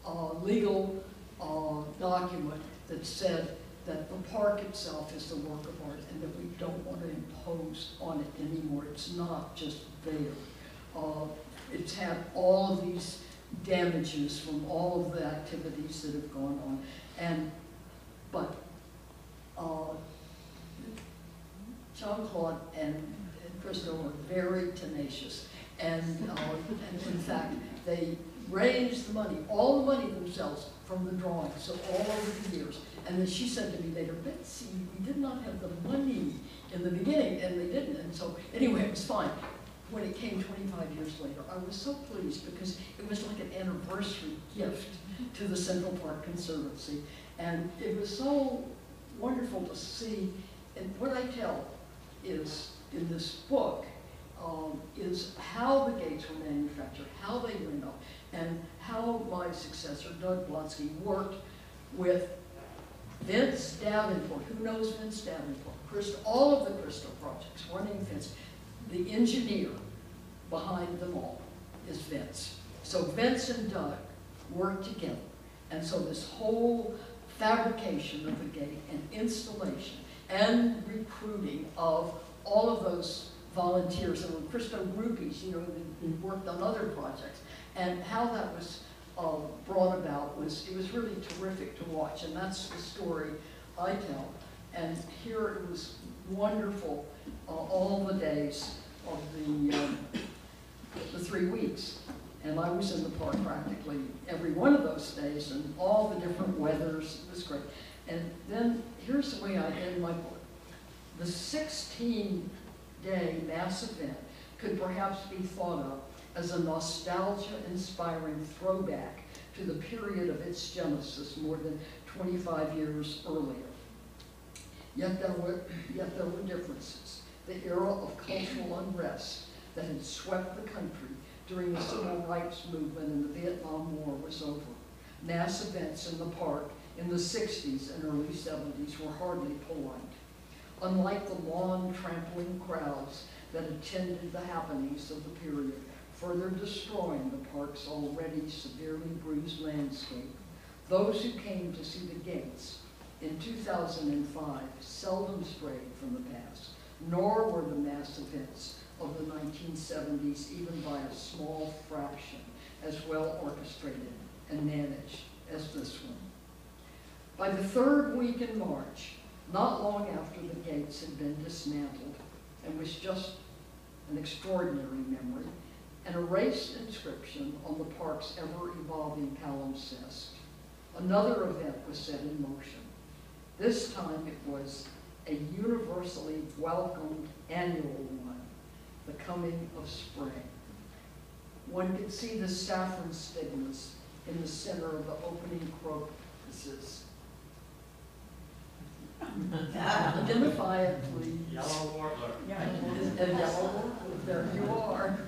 Speaker 2: uh, legal, uh, document that said that the park itself is the work of art and that we don't want to impose on it anymore. It's not just there. Uh, it's had all of these damages from all of the activities that have gone on. And, but, uh, Jean-Claude and Christo were very tenacious. And, uh, and in fact, they raised the money, all the money themselves from the drawings, so all over the years. And then she said to me later, Betsy, we did not have the money in the beginning, and they didn't. And so, anyway, it was fine. When it came 25 years later, I was so pleased because it was like an anniversary gift to the Central Park Conservancy. And it was so wonderful to see, and what I tell is, in this book, um, is how the gates were manufactured, how they went up, and how my successor, Doug Blonsky, worked with Vince Davenport. Who knows Vince Davenport? Christo, all of the Christo projects, one running Vince. The engineer behind them all is Vince. So Vince and Doug worked together. And so this whole fabrication of the gate and installation and recruiting of all of those volunteers and Christo groupies, you know, that worked on other projects, and how that was uh, brought about was, it was really terrific to watch, and that's the story I tell. And here it was wonderful, uh, all the days of the, um, the three weeks. And I was in the park practically every one of those days, and all the different weathers, it was great. And then, here's the way I end my book. The 16-day mass event could perhaps be thought of as a nostalgia-inspiring throwback to the period of its genesis more than 25 years earlier. Yet there were, yet there were differences. The era of cultural unrest that had swept the country during the civil rights movement and the Vietnam War was over. Mass events in the park in the 60s and early 70s were hardly polite. Unlike the lawn trampling crowds that attended the happenings of the period, further destroying the park's already severely bruised landscape. Those who came to see the gates in 2005 seldom strayed from the past, nor were the mass events of the 1970s even by a small fraction as well orchestrated and managed as this one. By the third week in March, not long after the gates had been dismantled, and was just an extraordinary memory, an erased inscription on the park's ever-evolving palimpsest. Another event was set in motion. This time it was a universally welcomed annual one, the coming of spring. One could see the saffron stigmas in the center of the opening crocuses. Identify it, please.
Speaker 3: Yellow warbler.
Speaker 2: And yellow, there you are.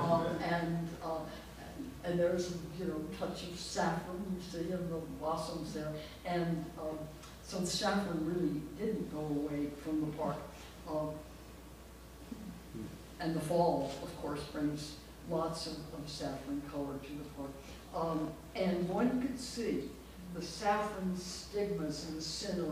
Speaker 2: Um, and, uh, and there's, you know, touch of saffron, you see, in the blossoms there. And, um, so the saffron really didn't go away from the park. Um, and the fall, of course, brings lots of, of saffron color to the park. Um, and one could see the saffron stigmas in the center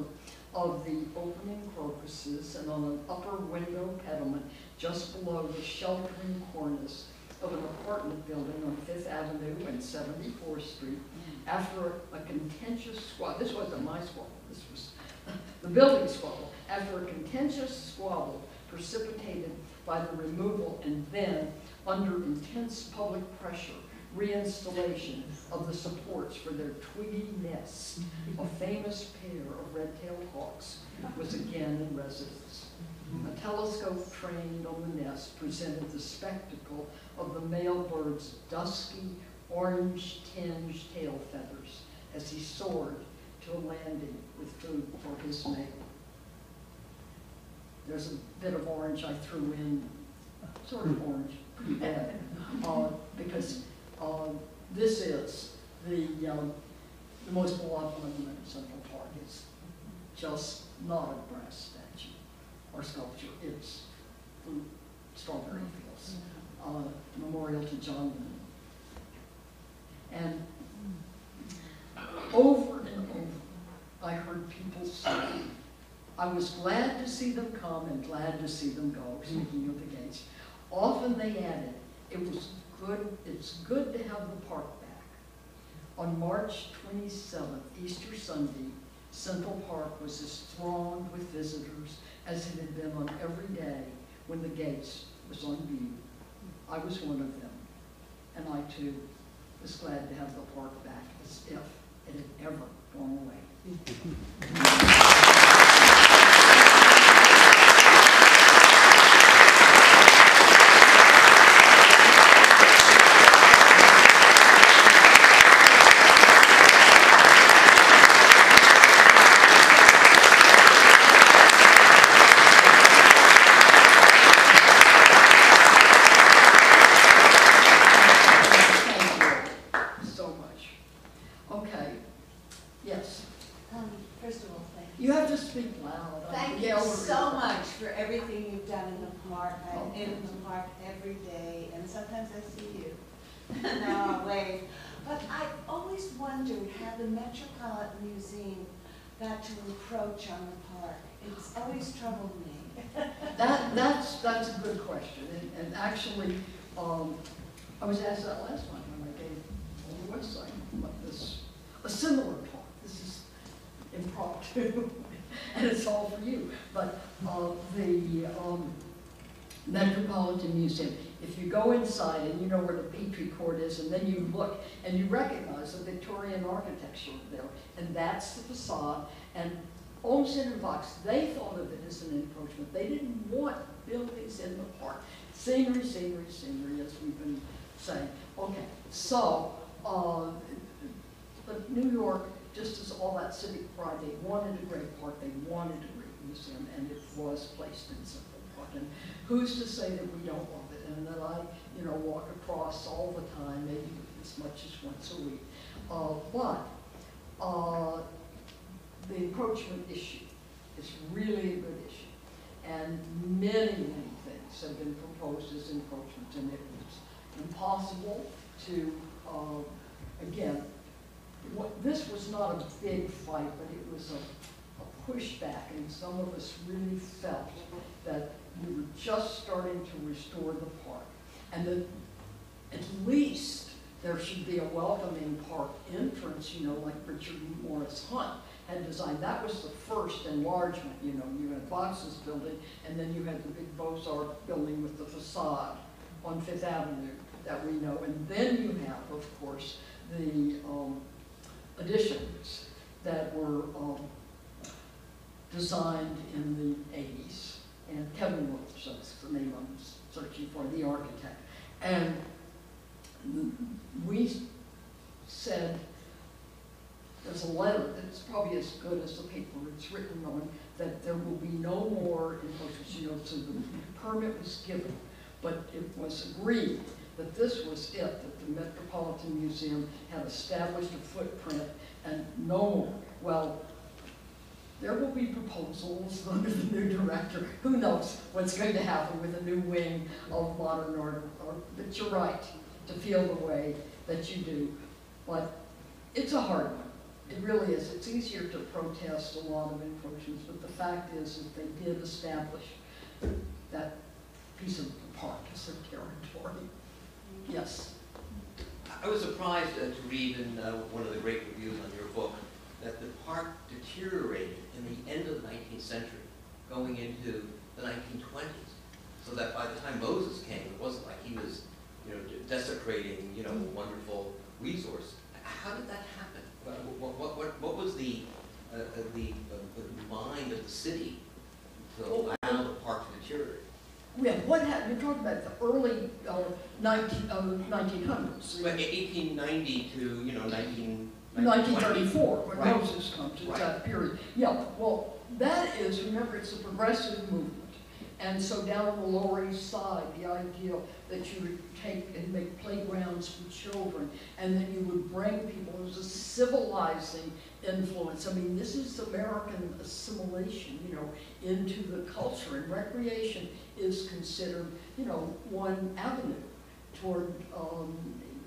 Speaker 2: of the opening crocuses and on an upper window pediment just below the sheltering cornice of an apartment building on Fifth Avenue and Seventy-fourth Street after a contentious squabble, this wasn't my squabble, this was the building squabble, after a contentious squabble precipitated by the removal and then, under intense public pressure, reinstallation of the supports for their twiggy nests, a famous pair of red-tailed hawks was again in residence. A telescope trained on the nest presented the spectacle of the male bird's dusky, orange-tinged tail feathers as he soared to a landing with food for his mate. There's a bit of orange I threw in, sort of orange, pretty bad, uh, because uh, this is the, um, the most beloved monument in Central Park. It's just not a brass statue or sculpture, it's the Strawberry Fields, uh, memorial to John Lennon. And over and over, I heard people say, I was glad to see them come and glad to see them go, speaking of the gates. Often they added, it was good, it's good to have the park back. On March 27th, Easter Sunday, Central Park was as thronged with visitors as it had been on every day when the gates was on view. I was one of them, and I too was glad to have the park back as if it had ever gone away. Thank you so much. Okay, yes,
Speaker 4: Um, First of all, thank you.
Speaker 2: you have to speak loud. I
Speaker 4: Thank you
Speaker 2: yell
Speaker 4: so
Speaker 2: really
Speaker 4: much for everything you've done in the park.
Speaker 2: Oh,
Speaker 4: I'm in the park every day, and sometimes I see you. Now I wave. But I always wondered how the Metropolitan Museum got to encroach on the park. It's always troubled me.
Speaker 2: That, that's, that's a good question, and, and actually, um, I was asked that last time when I gave on the website, like this, a similar talk, this is impromptu, and it's all for you, but, uh, the, um, Metropolitan Museum, if you go inside and you know where the Petrie Court is, and then you look, and you recognize the Victorian architecture there, and that's the facade, and Olmsted and Vaux, they thought of it as an encroachment. They didn't want buildings in the park. Scenery, scenery, scenery, as we've been saying. Okay, so, uh, but New York, just as all that civic pride, they wanted a great park, they wanted a great museum, and it was placed in Central Park. And who's to say that we don't love it, and that I, you know, walk across all the time, maybe as much as once a week. Uh, but, uh, the encroachment issue is really a good issue. And many, many things have been proposed as encroachments, and it was impossible to, uh, again, what, this was not a big fight, but it was a, a pushback, and some of us really felt that we were just starting to restore the park. And that at least there should be a welcoming park entrance, you know, like Richard Morris Hunt had designed. That was the first enlargement, you know, you had Vaux's building, and then you had the big Beaux-Arts building with the facade on Fifth Avenue that we know. And then you have, of course, the um, additions that were um, designed in the eighties. And Kevin Willis, that's the name I'm searching for, the architect. And we said, there's a letter that's probably as good as the paper it's written on, that there will be no more encroachments, you know, so the permit was given. But it was agreed that this was it, that the Metropolitan Museum had established a footprint and no more. Well, there will be proposals under the new director. Who knows what's going to happen with a new wing of modern art, but you're right to feel the way that you do. But it's a hard one. It really is. It's easier to protest a lot of encroachments, but the fact is that they did establish that piece of the park as their territory. Yes.
Speaker 3: I was surprised uh, to read in uh, one of the great reviews on your book that the park deteriorated in the end of the 19th century, going into the 1920s. So that by the time Moses came, it wasn't like he was, you know, desecrating, you know, a wonderful resource. How did that happen? What, what, what, what was the, uh, uh, the, uh, the mind of the city to allow the park to deteriorate?
Speaker 2: Yeah, what happened, you're talking about the early uh, 19, uh, 1900s.
Speaker 3: But 1890 to, you know, 19...
Speaker 2: 1934, when
Speaker 3: Right.
Speaker 2: Moses comes, it's
Speaker 3: Right.
Speaker 2: that period. Yeah, well, that is, remember, it's a progressive movement. And so down on the Lower East Side, the idea that you would take and make playgrounds for children, and then you would bring people, it was a civilizing influence. I mean, this is American assimilation, you know, into the culture. And recreation is considered, you know, one avenue toward um,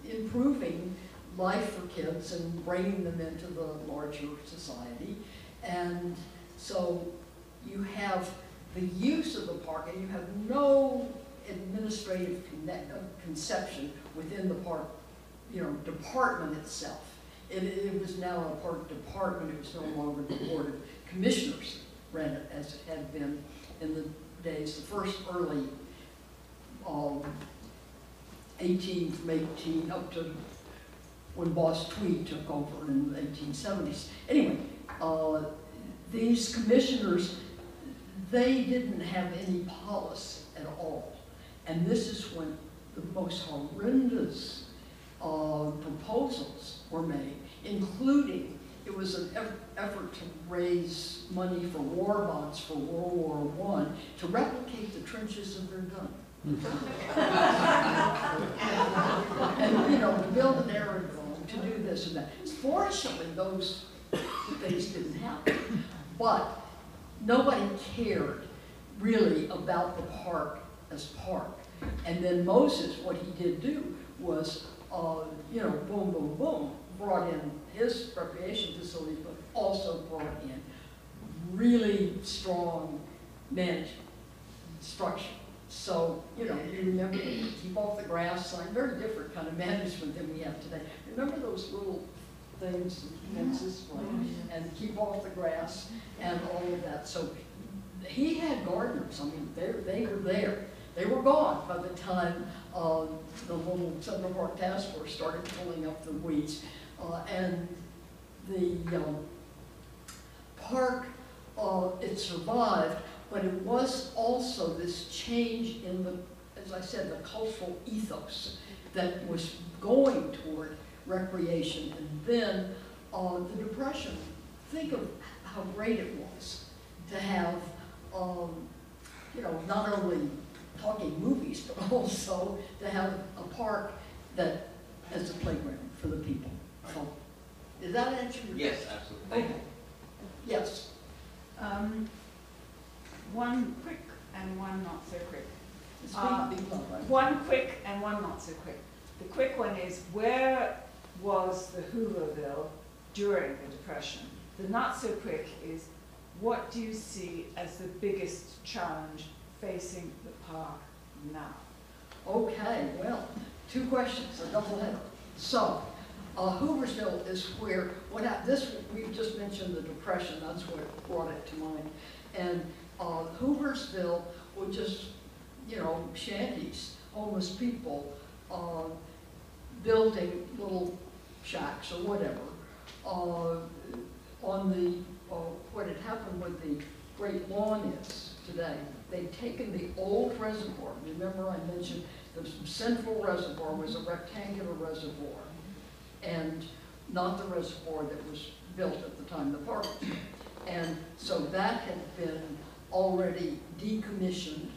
Speaker 2: improving life for kids and bringing them into the larger society. And so you have the use of the park and you have no administrative uh, conception within the park, you know, department itself. It, it was now a park department, it was no longer the board of commissioners ran it as it had been in the days, the first early, um, eighteen from eighteen up to when Boss Tweed took over in the eighteen seventies. Anyway, uh, these commissioners, they didn't have any policy at all. And this is when the most horrendous uh, proposals were made, including, it was an eff- effort to raise money for war bonds for World War One to replicate the trenches of Verdun. And, you know, to build an aerodrome, to do this and that. Fortunately, those things didn't happen. But nobody cared really about the park as park. And then Moses, what he did do was, uh, you know, boom, boom, boom, brought in his recreation facilities, but also brought in really strong management structure. So, you know, you remember the keep off the grass sign, very different kind of management than we have today. Remember those little things, fences, like, and keep off the grass and all of that. So he had gardeners, I mean, they, they were there. They were gone by the time, uh, the little Central Park Task Force started pulling up the weeds. Uh, and the, um, park, uh, it survived, but it was also this change in the, as I said, the cultural ethos that was going toward recreation. And then, uh, the Depression, think of how great it was to have, um, you know, not only talking movies, but also to have a park that as a playground for the people. So, does that answer your?
Speaker 3: Yes, absolutely. Thank you.
Speaker 2: Okay. Yes.
Speaker 5: Um, one quick and one not so quick. Uh,
Speaker 2: big, big love, right?
Speaker 5: One quick and one not so quick. The quick one is, where was the Hooverville during the Depression? The not so quick is, what do you see as the biggest challenge facing the park now?
Speaker 2: Okay, well, two questions, a double header. So, uh, Hooversville is where, what this, we've just mentioned the Depression, that's what brought it to mind. And, uh, Hooversville were just, you know, shanties, homeless people, uh, building little shacks or whatever. Uh, on the, uh, what had happened with the Great Lawn is today, they'd taken the old reservoir, remember I mentioned the central reservoir was a rectangular reservoir, and not the reservoir that was built at the time the park. And so that had been already decommissioned,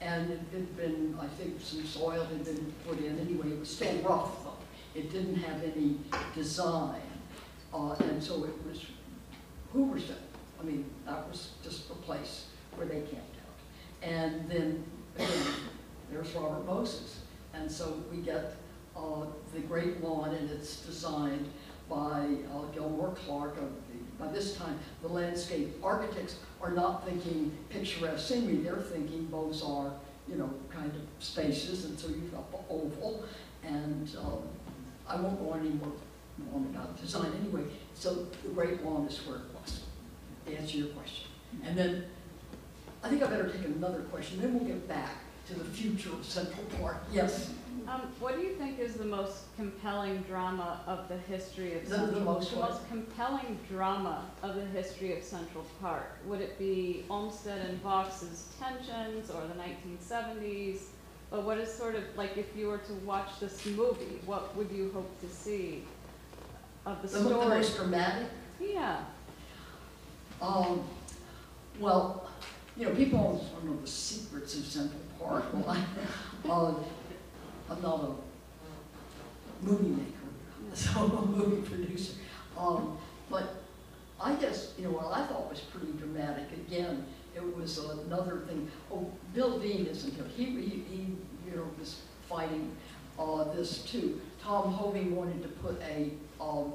Speaker 2: and it had been, I think some soil had been put in, anyway, it was still rough though. It didn't have any design, uh, and so it was Hooversville. I mean, that was just a place where they camped out. And then, again, there's Robert Moses. And so we get uh, the Great Lawn, and it's designed by uh, Gilmore Clarke. the- By this time, the landscape architects are not thinking picturesque scenery, they're thinking Beaux-Arts, you know, kind of spaces, and so you've got the oval. And um, I won't go any more on about design anyway. So the Great Lawn is where it was, to answer your question. And then, I think I better take another question, then we'll get back to the future of Central Park. Yes,
Speaker 6: Um, what do you think is the most compelling drama of the history of
Speaker 2: The- the
Speaker 6: Central?
Speaker 2: most
Speaker 6: The
Speaker 2: what?
Speaker 6: most compelling drama of the history of Central Park? Would it be Olmsted and Vaux's tensions or the nineteen seventies? But what is sort of, like, if you were to watch this movie, what would you hope to see of the
Speaker 2: the the
Speaker 6: story?
Speaker 2: most dramatic
Speaker 6: Yeah,
Speaker 2: Um, well, you know, people to know the secrets of Central Park. Well, I, uh, I'm not a movie maker, so a movie producer. Um, but I guess, you know, what I thought was pretty dramatic, again, it was another thing. Oh, Bill Dean isn't here. He, he, he, you know, was fighting, uh, this too. Tom Hoving wanted to put a, um,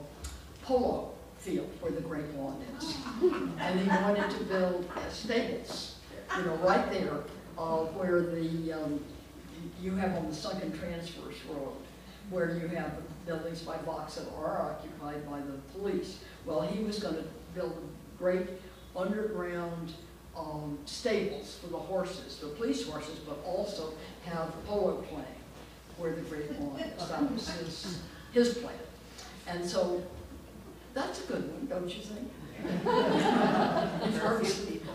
Speaker 2: polo field where the Great Lawn is. And he wanted to build stables, you know, right there, uh, where the, um, you have on the sunken transverse road, where you have the buildings by Vaux that are occupied by the police. Well, he was gonna build great underground, um, stables for the horses, the police horses, but also have polo playing where the Great Lawn is. That was his, his plan. And so that's a good one, don't you think?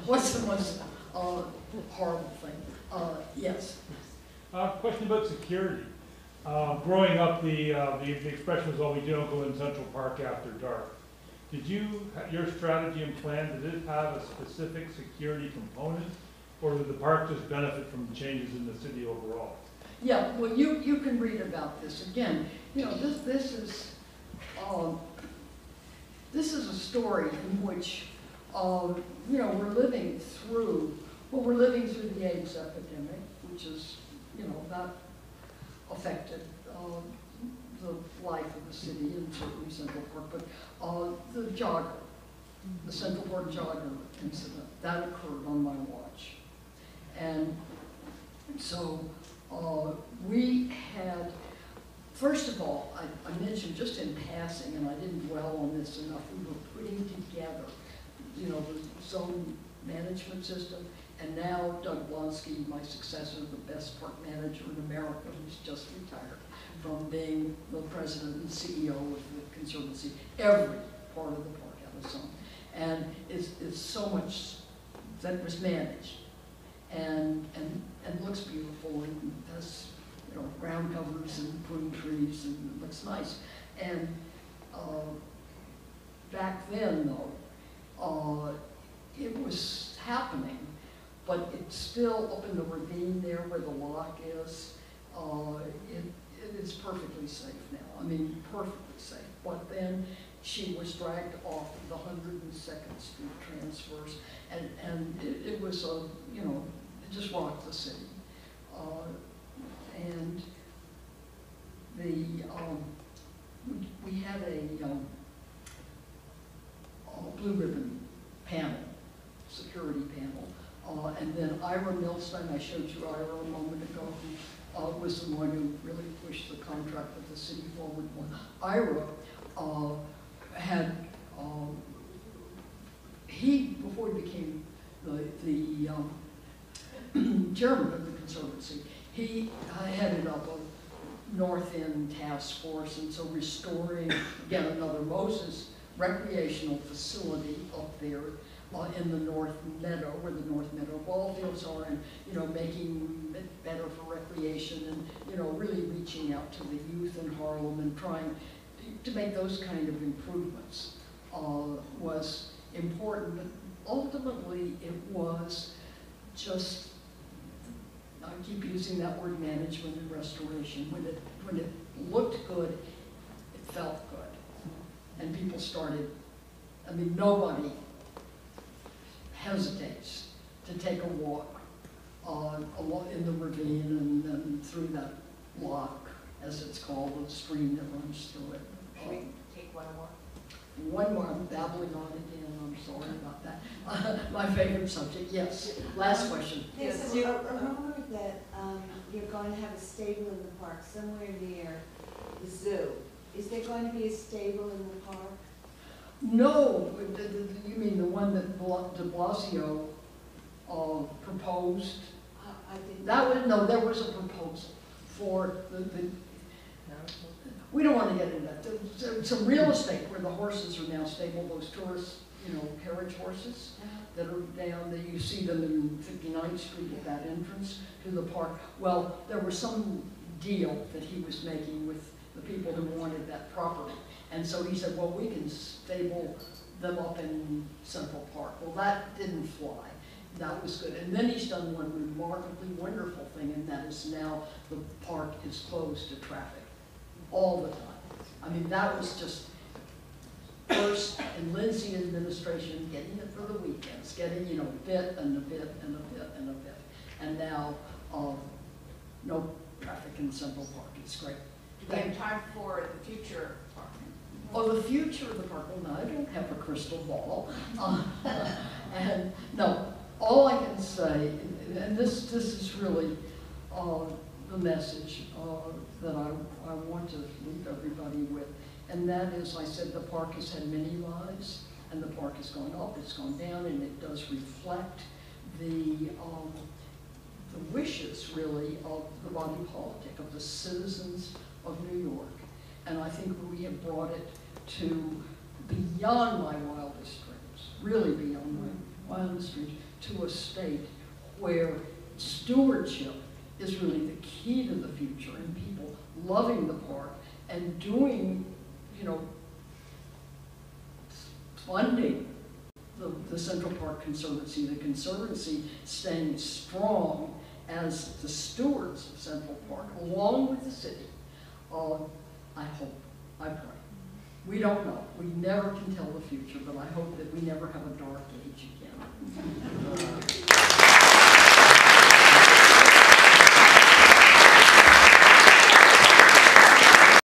Speaker 2: What's the most uh, horrible thing? Uh, Yes,
Speaker 7: Uh, question about security. Uh, growing up, the, uh, the, the expression was, oh, we don't go in Central Park after dark. Did you, your strategy and plan, did it have a specific security component? Or did the park just benefit from changes in the city overall?
Speaker 2: yeah, well, you, you can read about this. Again, you know, this, this is, um, this is a story in which, um, you know, we're living through, well, we're living through the AIDS epidemic, which is, you know, that affected uh, the life of the city and certainly Central Park, but uh, the jogger, the Central Park jogger incident, that occurred on my watch. And so uh, we had, first of all, I I mentioned just in passing, and I didn't dwell on this enough, we were putting together, you know, the zone management system, and now Doug Blonsky, my successor, the best park manager in America, who's just retired from being the president and CEO of the Conservancy, every part of the park had a zone. And it's, it's so much that was managed and, and, and looks beautiful and has, you know, ground covers and prune trees and it looks nice. And, uh, back then though, uh, it was happening, but it's still up in the ravine there where the Loch is. Uh, it, it is perfectly safe now, I mean, perfectly safe. But then she was dragged off the Hundred and Second Street transverse, and, and it, it was a, you know, it just rocked the city. Uh, And the, um, we- we had a, um, a blue ribbon panel, security panel. Uh, and then Ira Milstein, I showed you Ira a moment ago, who, uh, was the one who really pushed the contract with the city forward. Ira, uh, had, um, he, before he became the, the, um, chairman of the Conservancy, he uh, headed up a North End task force, and so restoring, again, another Moses recreational facility up there in the North Meadow, where the North Meadow ball fields are, and, you know, making it better for recreation, and, you know, really reaching out to the youth in Harlem and trying to make those kind of improvements uh, was important, but ultimately it was just, I keep using that word management and restoration. When it, when it looked good, it felt good. And people started, I mean, nobody hesitates to take a walk on, a wa- in the ravine and then through that Loch, as it's called, the stream that runs through it.
Speaker 1: Should we take one more?
Speaker 2: One more, I'm babbling on again, I'm sorry about that. My favorite subject, yes. Last question.
Speaker 4: There's
Speaker 1: Yes,
Speaker 4: a
Speaker 1: you-
Speaker 4: a rumor that um, you're going to have a stable in the park somewhere near the zoo. Is there going to be a stable in the park?
Speaker 2: No, you mean the one that de Blasio uh, proposed?
Speaker 4: I- I.
Speaker 2: That was, no, there was a proposal for the, the, we don't want to get into that. Some real estate where the horses are now stable, those tourist, you know, carriage horses that are down, that you see them in 59th Street at that entrance to the park. Well, there was some deal that he was making with the people who wanted that property. And so he said, well, we can stable them up in Central Park. Well, that didn't fly. That was good. And then he's done one remarkably wonderful thing, and that is now the park is closed to traffic all the time. I mean, that was just first in Lindsay administration, getting it for the weekends, getting, you know, a bit and a bit and a bit and a bit. And now, um, no traffic in Central Park. It's great.
Speaker 1: Do we have time for the future park?
Speaker 2: Oh, the future of the park, well, no, I don't have a crystal ball. Uh, And, no, all I can say, and- and this, this is really uh, the message uh, that I, I want to leave everybody with. And that is, I said, the park has had many lives, and the park has gone up, it's gone down, and it does reflect the, um, the wishes, really, of the body politic, of the citizens of New York. And I think we have brought it to beyond my wildest dreams, really beyond my wildest dreams, to a state where stewardship is really the key to the future and people loving the park and doing, you know, funding the, the Central Park Conservancy, the Conservancy staying strong as the stewards of Central Park, along with the city. Uh, I hope, I pray. We don't know. We never can tell the future, but I hope that we never have a dark age again.